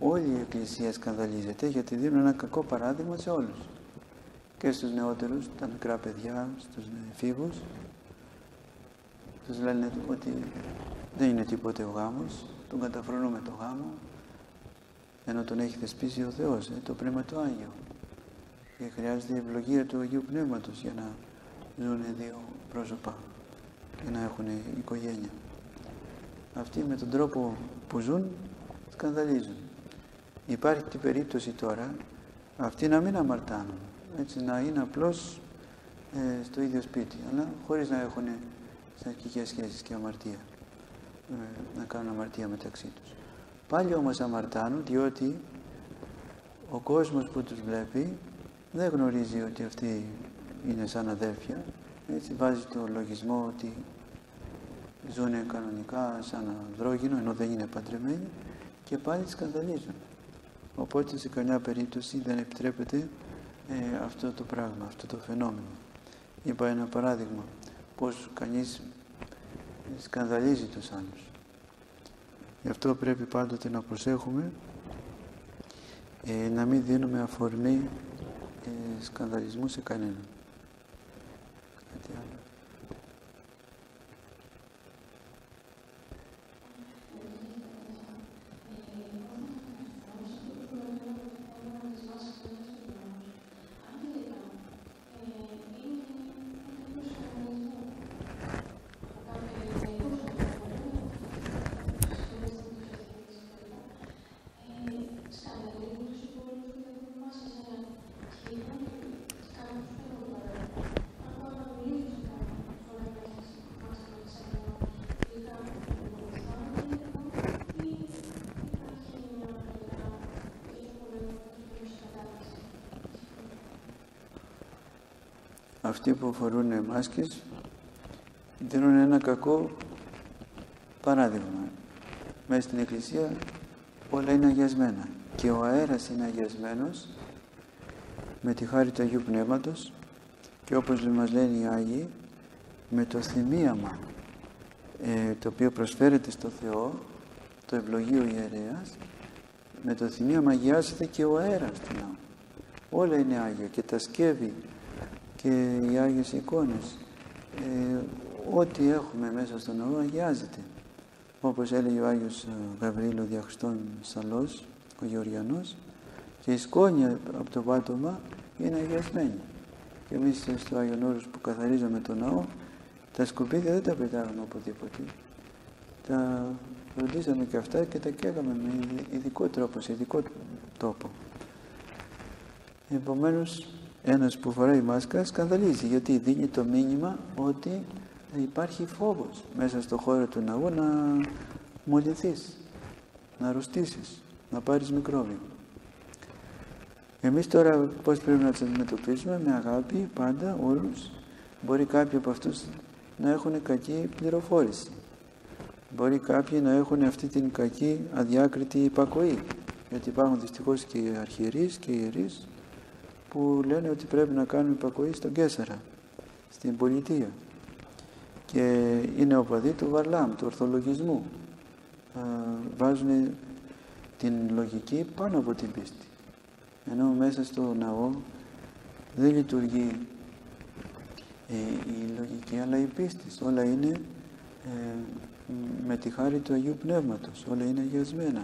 όλη η Εκκλησία σκανδαλίζεται γιατί δίνουν ένα κακό παράδειγμα σε όλους. Και στους νεότερους, τα μικρά παιδιά, στους εφήβους, τους λένε ότι δεν είναι τίποτε ο γάμος, τον καταφρονούμε το γάμο, ενώ τον έχει θεσπίσει ο Θεός, ε, το Πνεύμα του Άγιο. Και χρειάζεται η ευλογία του Αγίου Πνεύματος για να ζουν δύο πρόσωπα και να έχουν οικογένεια. Αυτοί με τον τρόπο που ζουν σκανδαλίζουν. Υπάρχει την περίπτωση τώρα αυτοί να μην αμαρτάνουν, έτσι να είναι απλώς ε, στο ίδιο σπίτι, αλλά χωρίς να έχουν αρχικές σχέσεις και αμαρτία, ε, να κάνουν αμαρτία μεταξύ τους. Πάλι όμως αμαρτάνουν διότι ο κόσμος που τους βλέπει δεν γνωρίζει ότι αυτοί είναι σαν αδέρφια, έτσι βάζει το λογισμό ότι ζουν κανονικά σαν ανδρόγυνο ενώ δεν είναι παντρεμένοι και πάλι σκανδαλίζουν. Οπότε σε καμιά περίπτωση δεν επιτρέπεται ε, αυτό το πράγμα, αυτό το φαινόμενο. Είπα ένα παράδειγμα, πως κανείς σκανδαλίζει τους άλλους. Γι' αυτό πρέπει πάντοτε να προσέχουμε ε, να μην δίνουμε αφορμή ε, σκανδαλισμού σε κανέναν. Που φορούν μάσκες δίνουν ένα κακό παράδειγμα. Μέσα στην Εκκλησία όλα είναι αγιασμένα και ο αέρας είναι αγιασμένος με τη χάρη του Αγίου Πνεύματος και όπως μας λένε οι Άγιοι με το θυμίαμα ε, το οποίο προσφέρεται στο Θεό το ευλογείο ιερέας με το θυμίαμα αγιάζεται και ο αέρας του ναού. Όλα είναι Άγια και τα σκεύη και οι Άγιες εικόνες. Ε, ό,τι έχουμε μέσα στον ναό αγιάζεται. Όπως έλεγε ο Άγιος ε, Γαβρίλο Διαχριστών Σαλός, ο Γεωργιανός, και η σκόνη από το πάτωμα είναι αγιασμένη. Και εμείς στο Άγιον Όρος που καθαρίζαμε τον ναό, τα σκουπίδια δεν τα πετάγαμε οπουδήποτε. Τα φροντίζαμε και αυτά και τα καίγαμε με ειδικό τρόπο, σε ειδικό τόπο. Επομένως, ένας που φοράει μάσκα σκανδαλίζει γιατί δίνει το μήνυμα ότι υπάρχει φόβος μέσα στο χώρο του ναού να μολυνθείς, να αρρωστήσεις, να πάρεις μικρόβιο. Εμείς τώρα πώς πρέπει να τις αντιμετωπίσουμε με αγάπη πάντα όλους Μπορεί κάποιοι από αυτούς να έχουν κακή πληροφόρηση. Μπορεί κάποιοι να έχουν αυτή την κακή αδιάκριτη υπακοή. Γιατί υπάρχουν δυστυχώς και οι αρχιερείς και οι ιερείς που λένε ότι πρέπει να κάνουν υπακοή στον Κέσσαρα, στην πολιτεία. Και είναι οπαδοί του Βαρλάμ, του ορθολογισμού. Βάζουν την λογική πάνω από την πίστη. Ενώ μέσα στο ναό δεν λειτουργεί ε, η λογική αλλά η πίστη. Όλα είναι ε, με τη χάρη του Αγίου Πνεύματος. Όλα είναι αγιασμένα.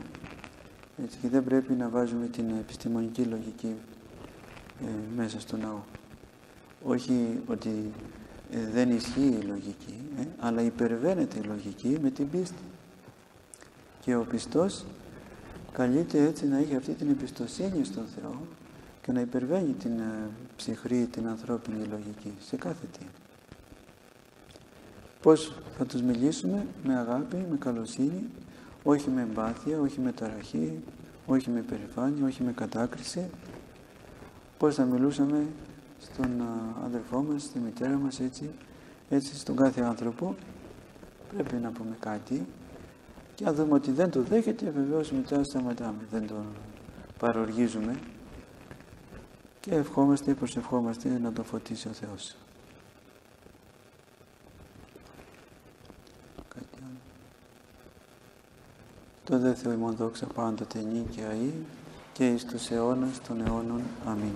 Έτσι και δεν πρέπει να βάζουμε την επιστημονική λογική ε, μέσα στο ναό. Όχι ότι δεν ισχύει η λογική, αλλά υπερβαίνεται η λογική με την πίστη. Και ο πιστός καλείται έτσι να έχει αυτή την εμπιστοσύνη στον Θεό και να υπερβαίνει την ε, ψυχρή, την ανθρώπινη λογική σε κάθε τι. Πώς θα τους μιλήσουμε; Με αγάπη, με καλοσύνη, όχι με εμπάθεια, όχι με ταραχή, όχι με περηφάνεια, όχι με κατάκριση. Πώς θα μιλούσαμε στον ε, αδερφό μας, στη μητέρα μας έτσι, έτσι στον κάθε άνθρωπο. Πρέπει να πούμε κάτι και αν δούμε ότι δεν το δέχεται, βεβαίως μετά σταματάμε, δεν το παροργίζουμε και ευχόμαστε, προσευχόμαστε να το φωτίσει ο Θεός. Κάτι άλλο. Το δε Θεό ημών δόξα πάντοτε νίκη αή και εις τους αιώνας των αιώνων. Αμήν.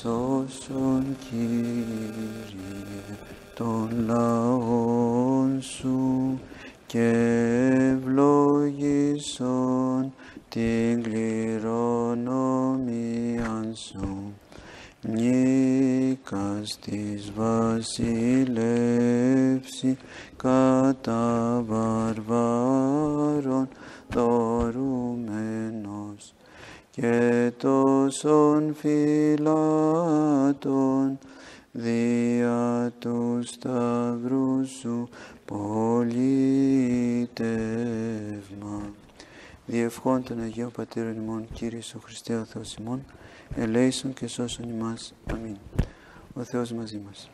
Σώσον Κύριε των λαών Σου και ευλογήσον την κληρονομία σου. Νίκας της βασιλεύση κατά βαρβάρων δωρούμενος και τόσων φυλάτων δια τους σταυρούς σου πολιτεύμα. Διευχών των Αγίων Πατέρων ημών, Κύριε Σου Χριστέ ο Θεός ημών, ελέησον και σώσον ημάς. Αμήν. Ο Θεός μαζί μας.